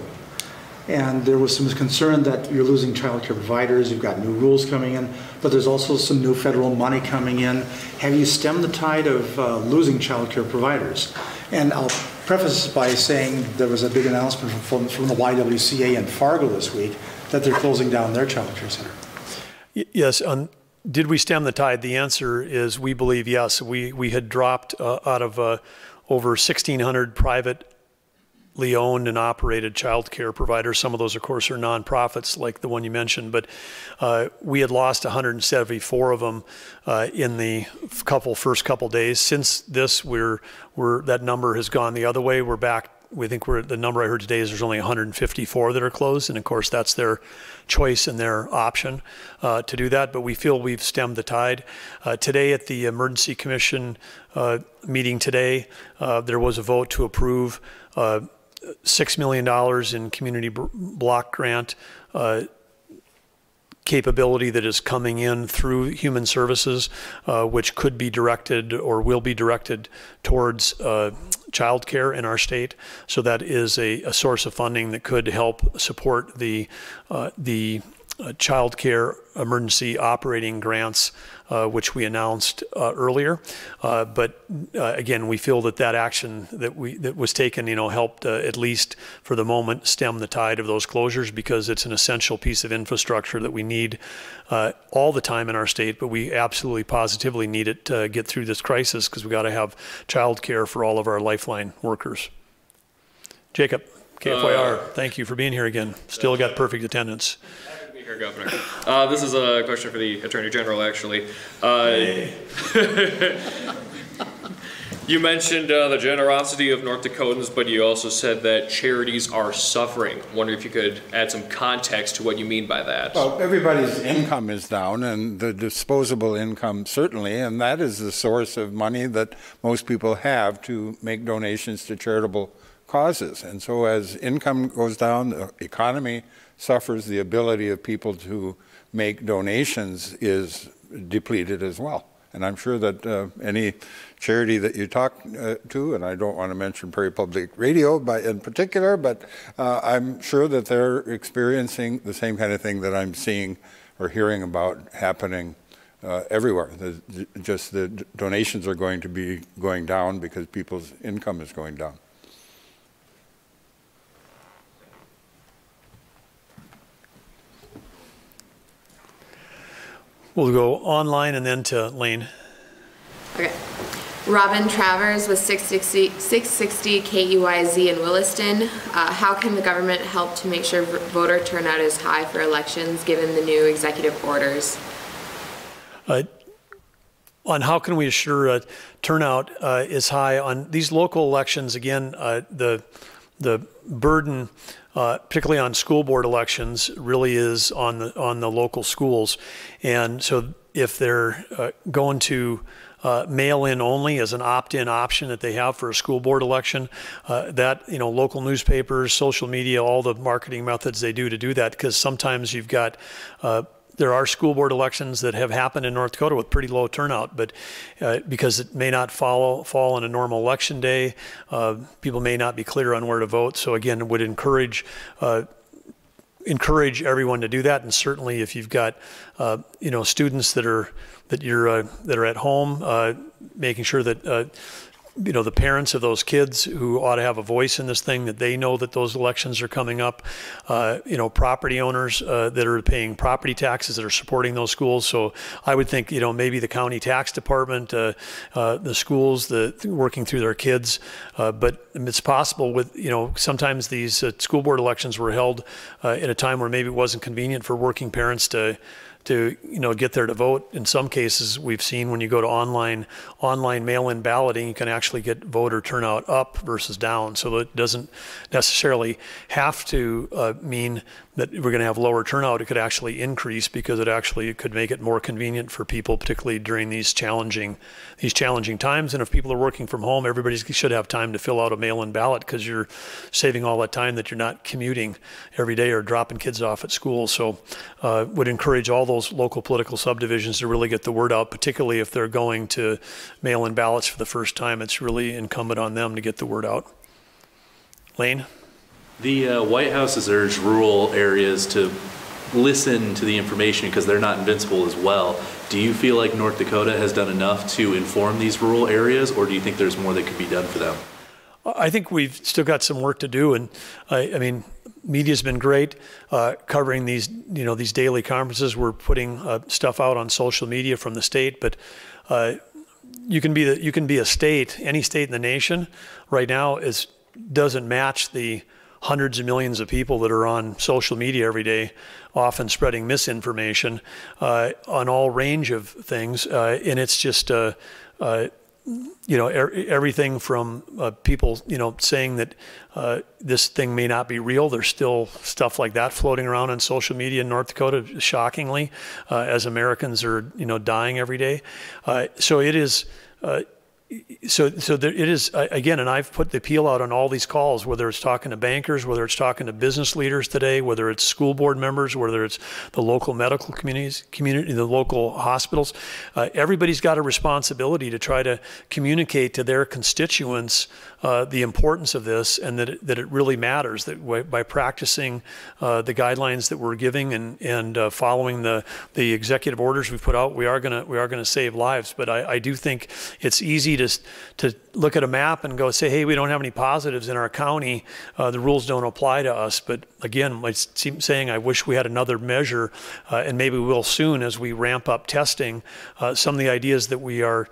And there was some concern that you're losing childcare providers, you've got new rules coming in, but there's also some new federal money coming in. Have you stemmed the tide of uh, losing childcare providers? And I'll preface by saying there was a big announcement from, from the YWCA in Fargo this week that they're closing down their childcare center. Yes, did we stem the tide? The answer is we believe yes. We, we had dropped uh, out of uh, over 1,600 privately owned and operated childcare providers. Some of those, of course, are nonprofits like the one you mentioned, but uh, we had lost 174 of them uh, in the couple first couple days. Since this, we're, we're that number has gone the other way. We're back we think we're the number I heard today is there's only 154 that are closed, and of course that's their choice and their option uh, to do that. But we feel we've stemmed the tide. Uh, today at the Emergency Commission uh, meeting today, uh, there was a vote to approve uh, six million dollars in community block grant uh, capability that is coming in through human services, uh, which could be directed or will be directed towards uh, childcare in our state. So that is a, a source of funding that could help support the uh, the uh, child care emergency operating grants, uh, which we announced uh, earlier. Uh, but uh, again, we feel that that action that we that was taken, you know, helped uh, at least for the moment stem the tide of those closures because it's an essential piece of infrastructure that we need uh, all the time in our state. But we absolutely positively need it to get through this crisis because we got to have child care for all of our lifeline workers. Jacob, KFYR, thank you for being here again. Still got perfect attendance. Happy here, Governor. Uh, this is a question for the Attorney General, actually. Uh, (laughs) you mentioned uh, the generosity of North Dakotans, but you also said that charities are suffering. Wonder if you could add some context to what you mean by that. Well, everybody's income is down, and the disposable income certainly, and that is the source of money that most people have to make donations to charitable causes. And so, as income goes down, the economy suffers, the ability of people to make donations is depleted as well. And I'm sure that uh, any charity that you talk uh, to, and I don't want to mention Prairie Public Radio by, in particular, but uh, I'm sure that they're experiencing the same kind of thing that I'm seeing or hearing about happening uh, everywhere. The, just the donations are going to be going down because people's income is going down. We'll go online and then to Lane. Okay. Robin Travers with 660, 660 KEYZ in Williston. Uh, how can the government help to make sure voter turnout is high for elections given the new executive orders? Uh, on how can we assure uh, turnout uh, is high on these local elections? Again, uh, the the burden, uh, particularly on school board elections, really is on the on the local schools, and so if they're uh, going to uh, mail-in only as an opt-in option that they have for a school board election. Uh, that you know, local newspapers, social media, all the marketing methods they do to do that, because sometimes you've got. Uh, there are school board elections that have happened in North Dakota with pretty low turnout, but uh, because it may not follow fall on a normal election day, uh, people may not be clear on where to vote. So again, would encourage uh, encourage everyone to do that. And certainly, if you've got uh, you know students that are that you're uh, that are at home, uh, making sure that you know the parents of those kids who ought to have a voice in this thing that they know that those elections are coming up. Uh, you know, property owners uh, that are paying property taxes that are supporting those schools. So I would think you know maybe the county tax department, uh, uh, the schools, the working through their kids. Uh, but it's possible with you know sometimes these uh, school board elections were held at a time where maybe it wasn't convenient for working parents to to you know get there to vote. In some cases, we've seen when you go to online online mail-in balloting, you can actually get voter turnout up versus down. So it doesn't necessarily have to uh, mean that we're going to have lower turnout. It could actually increase because it actually could make it more convenient for people, particularly during these challenging these challenging times. And if people are working from home, everybody should have time to fill out a mail-in ballot because you're saving all that time that you're not commuting every day or dropping kids off at school. So, uh, would encourage all those local political subdivisions to really get the word out, particularly if they're going to mail-in ballots for the first time. It's really incumbent on them to get the word out. Lane. The uh, White House has urged rural areas to listen to the information because they're not invincible as well. Do you feel like North Dakota has done enough to inform these rural areas, or do you think there's more that could be done for them? I think we've still got some work to do, and I, I mean, media's been great uh, covering these, you know, these daily conferences. We're putting uh, stuff out on social media from the state, but uh, you can be the, you can be a state, any state in the nation, right now is doesn't match the hundreds of millions of people that are on social media every day, often spreading misinformation uh, on all range of things, uh, and it's just. You know, er, everything from uh, people, you know, saying that uh, this thing may not be real. There's still stuff like that floating around on social media in North Dakota, shockingly, uh, as Americans are, you know, dying every day. Uh, so it is uh, so so there, it is again and i've put the appeal out on all these calls whether it's talking to bankers whether it's talking to business leaders today whether it's school board members whether it's the local medical communities community the local hospitals uh, everybody's got a responsibility to try to communicate to their constituents uh, the importance of this and that it, that it really matters that by practicing uh, the guidelines that we're giving and and uh, following the the executive orders we've put out we are going to we are to save lives. But I, I do think it's easy to to look at a map and go say hey we don't have any positives in our county. Uh, the rules don't apply to us. But again like saying I wish we had another measure uh, and maybe we will soon as we ramp up testing. Some of the ideas that we are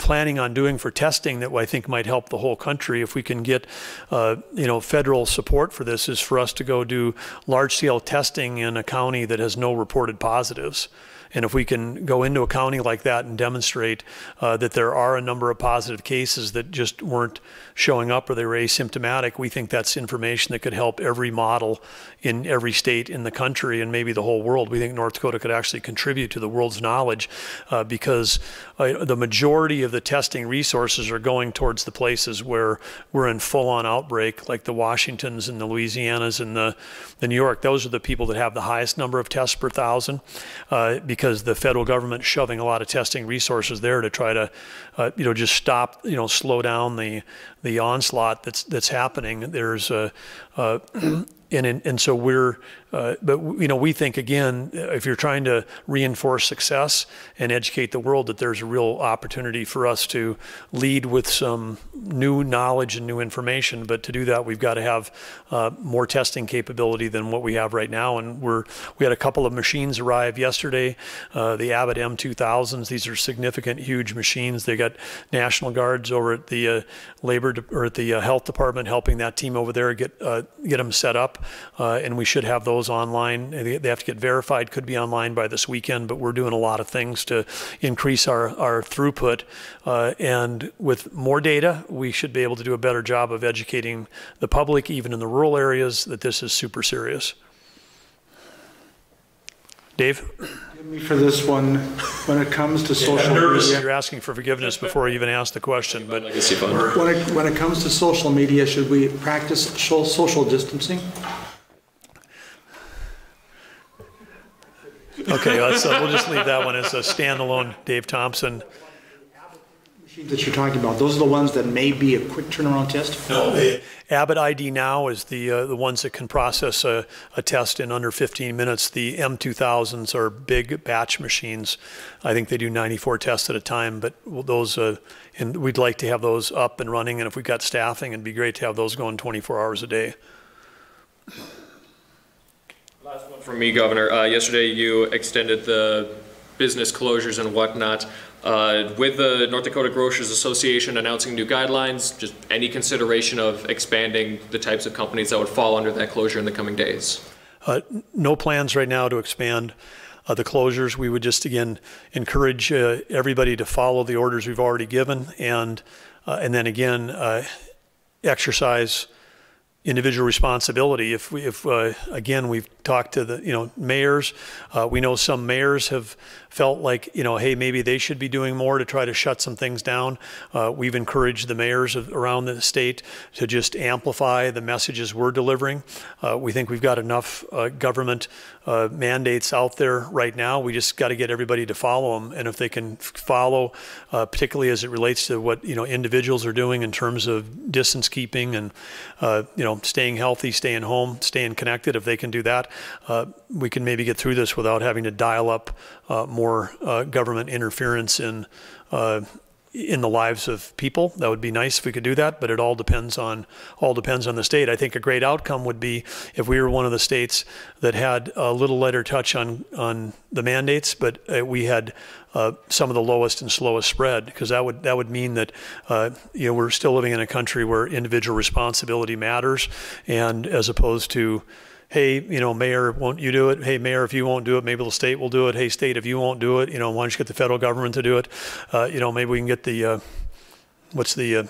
planning on doing for testing that I think might help the whole country if we can get uh, you know federal support for this is for us to go do large scale testing in a county that has no reported positives. And if we can go into a county like that and demonstrate uh, that there are a number of positive cases that just weren't showing up or they were asymptomatic, we think that's information that could help every model in every state in the country and maybe the whole world. We think North Dakota could actually contribute to the world's knowledge uh, because uh, the majority of the testing resources are going towards the places where we're in full-on outbreak, like the Washingtons and the Louisianas and the, the New York. Those are the people that have the highest number of tests per thousand uh, because the federal government shoving a lot of testing resources there to try to, uh, you know, just stop, you know, slow down the the onslaught that's that's happening. There's a, (clears throat) and and so we're uh, but you know, we think again, if you're trying to reinforce success and educate the world, that there's a real opportunity for us to lead with some new knowledge and new information. But to do that, we've got to have uh, more testing capability than what we have right now. And we're we had a couple of machines arrive yesterday, uh, the Abbott M2000s. These are significant, huge machines. They got National Guards over at the uh, labor or at the uh, health department helping that team over there get uh, get them set up, and we should have those online. They have to get verified, could be online by this weekend, but we're doing a lot of things to increase our, our throughput. Uh, and with more data, we should be able to do a better job of educating the public, even in the rural areas, that this is super serious. Dave? Me for this one. When it comes to social media, You're asking for forgiveness before you even ask the question, but when it, when it comes to social media, should we practice social distancing? Okay, let's, uh, we'll just leave that one as a standalone Dave Thompson. That you're talking about, those are the ones that may be a quick turnaround test? No, Abbott ID Now is the, uh, the ones that can process a, a test in under 15 minutes. The M2000s are big batch machines. I think they do 94 tests at a time, but those, uh, and we'd like to have those up and running. And if we've got staffing, it'd be great to have those going 24 hours a day. Last one from me, Governor. Uh, yesterday, you extended the business closures and whatnot. Uh, with the North Dakota Grocers Association announcing new guidelines, just any consideration of expanding the types of companies that would fall under that closure in the coming days? Uh, no plans right now to expand uh, the closures. We would just again encourage uh, everybody to follow the orders we've already given, and uh, and then again uh, exercise individual responsibility. If we, if uh, again, we've talked to the you know mayors. Uh, we know some mayors have felt like you know, hey, maybe they should be doing more to try to shut some things down. Uh, we've encouraged the mayors of, around the state to just amplify the messages we're delivering. Uh, we think we've got enough uh, government uh, mandates out there right now. We just got to get everybody to follow them, and if they can follow, particularly as it relates to what you know individuals are doing in terms of distance keeping and you know staying healthy, staying home, staying connected. If they can do that, uh, we can maybe get through this without having to dial up uh, more uh, government interference in uh, in the lives of people. That would be nice if we could do that, but it all depends on all depends on the state. I think a great outcome would be if we were one of the states that had a little lighter touch on on the mandates, but uh, we had uh, some of the lowest and slowest spread, because that would that would mean that uh, you know we're still living in a country where individual responsibility matters, and as opposed to hey, you know, mayor, won't you do it? Hey, mayor, if you won't do it, maybe the state will do it. Hey, state, if you won't do it, you know, why don't you get the federal government to do it? Uh, you know, maybe we can get the, uh, what's the, uh,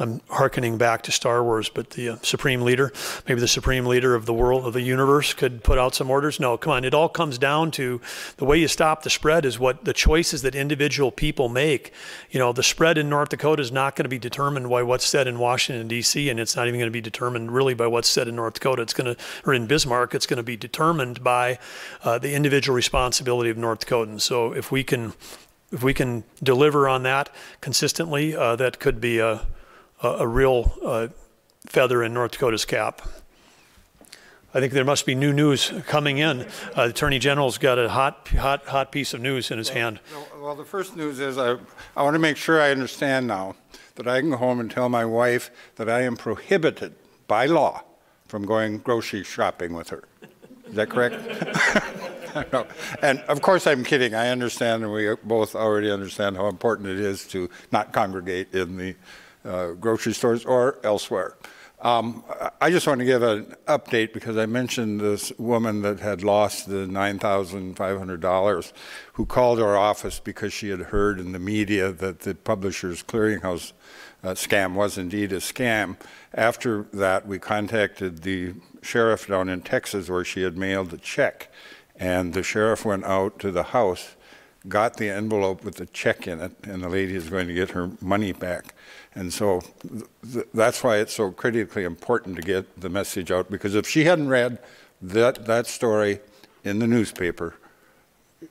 I'm hearkening back to Star Wars, but the uh, supreme leader, maybe the supreme leader of the world, of the universe, could put out some orders. No, come on. It all comes down to the way you stop the spread is what the choices that individual people make. You know, the spread in North Dakota is not going to be determined by what's said in Washington D.C., and it's not even going to be determined really by what's said in North Dakota. It's going to, or in Bismarck, it's going to be determined by uh, the individual responsibility of North Dakotans. So if we can, if we can deliver on that consistently, uh, that could be a a, real uh, feather in North Dakota's cap. I think there must be new news coming in. Uh, the Attorney General's got a hot, hot, hot piece of news in his hand. Well, the first news is I, I want to make sure I understand now that I can go home and tell my wife that I am prohibited by law from going grocery shopping with her. Is that correct? (laughs) no. And of course, I'm kidding. I understand, and we both already understand how important it is to not congregate in the uh, grocery stores or elsewhere. Um, I just want to give an update because I mentioned this woman that had lost the $9,500 who called our office because she had heard in the media that the Publishers Clearinghouse uh, scam was indeed a scam. After that, we contacted the sheriff down in Texas where she had mailed a check, and the sheriff went out to the house, got the envelope with the check in it, and the lady is going to get her money back. And so th that's why it's so critically important to get the message out, because if she hadn't read that, that story in the newspaper,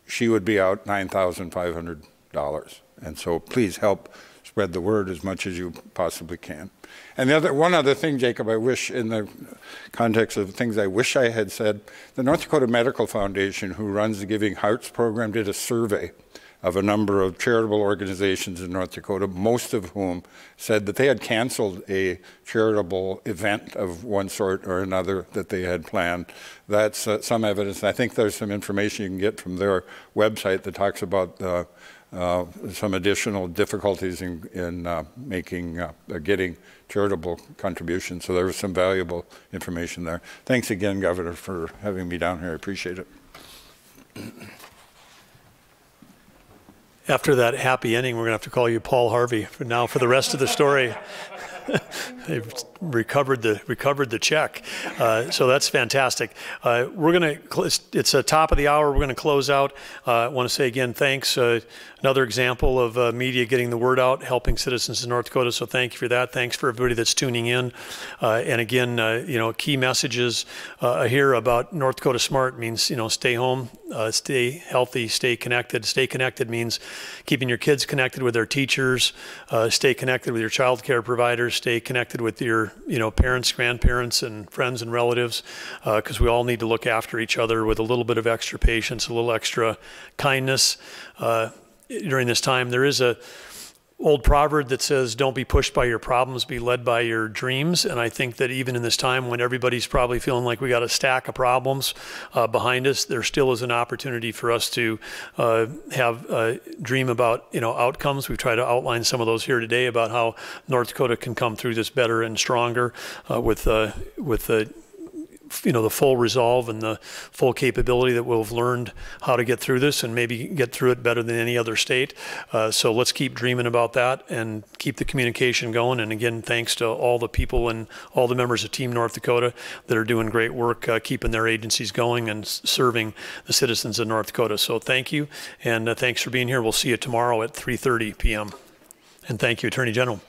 she would be out $9,500. And so please help spread the word as much as you possibly can. And the other, one other thing, Jacob, I wish in the context of things I wish I had said, the North Dakota Medical Foundation, who runs the Giving Hearts program, did a survey of a number of charitable organizations in North Dakota, most of whom said that they had canceled a charitable event of one sort or another that they had planned. That's uh, some evidence. I think there's some information you can get from their website that talks about uh, uh, some additional difficulties in, in uh, making, uh, getting charitable contributions. So there was some valuable information there. Thanks again, Governor, for having me down here. I appreciate it. After that happy ending, we're going to have to call you Paul Harvey for now for the rest of the story. (laughs) They've recovered the recovered the check, uh, so that's fantastic. Uh, we're to. It's a top of the hour. We're going to close out. Uh, I want to say again, thanks. Uh, another example of uh, media getting the word out, helping citizens in North Dakota. So thank you for that. Thanks for everybody that's tuning in. And again, you know, key messages here about North Dakota Smart means you know, stay home, stay healthy, stay connected. Stay connected means keeping your kids connected with their teachers. stay connected with your child care providers stay connected with your you know parents, grandparents, and friends and relatives, because uh, we all need to look after each other with a little bit of extra patience, a little extra kindness uh, during this time. There is a old proverb that says, Don't be pushed by your problems, be led by your dreams. And I think that even in this time when everybody's probably feeling like we got a stack of problems uh, behind us, there still is an opportunity for us to uh, have a dream about you know outcomes. We've tried to outline some of those here today about how North Dakota can come through this better and stronger uh, with uh, with the you know the full resolve and the full capability that we'll have learned how to get through this and maybe get through it better than any other state. Uh, so let's keep dreaming about that and keep the communication going. And again, thanks to all the people and all the members of Team North Dakota that are doing great work uh, keeping their agencies going and serving the citizens of North Dakota. So thank you and uh, thanks for being here. We'll see you tomorrow at 3:30 p.m. And thank you, Attorney General.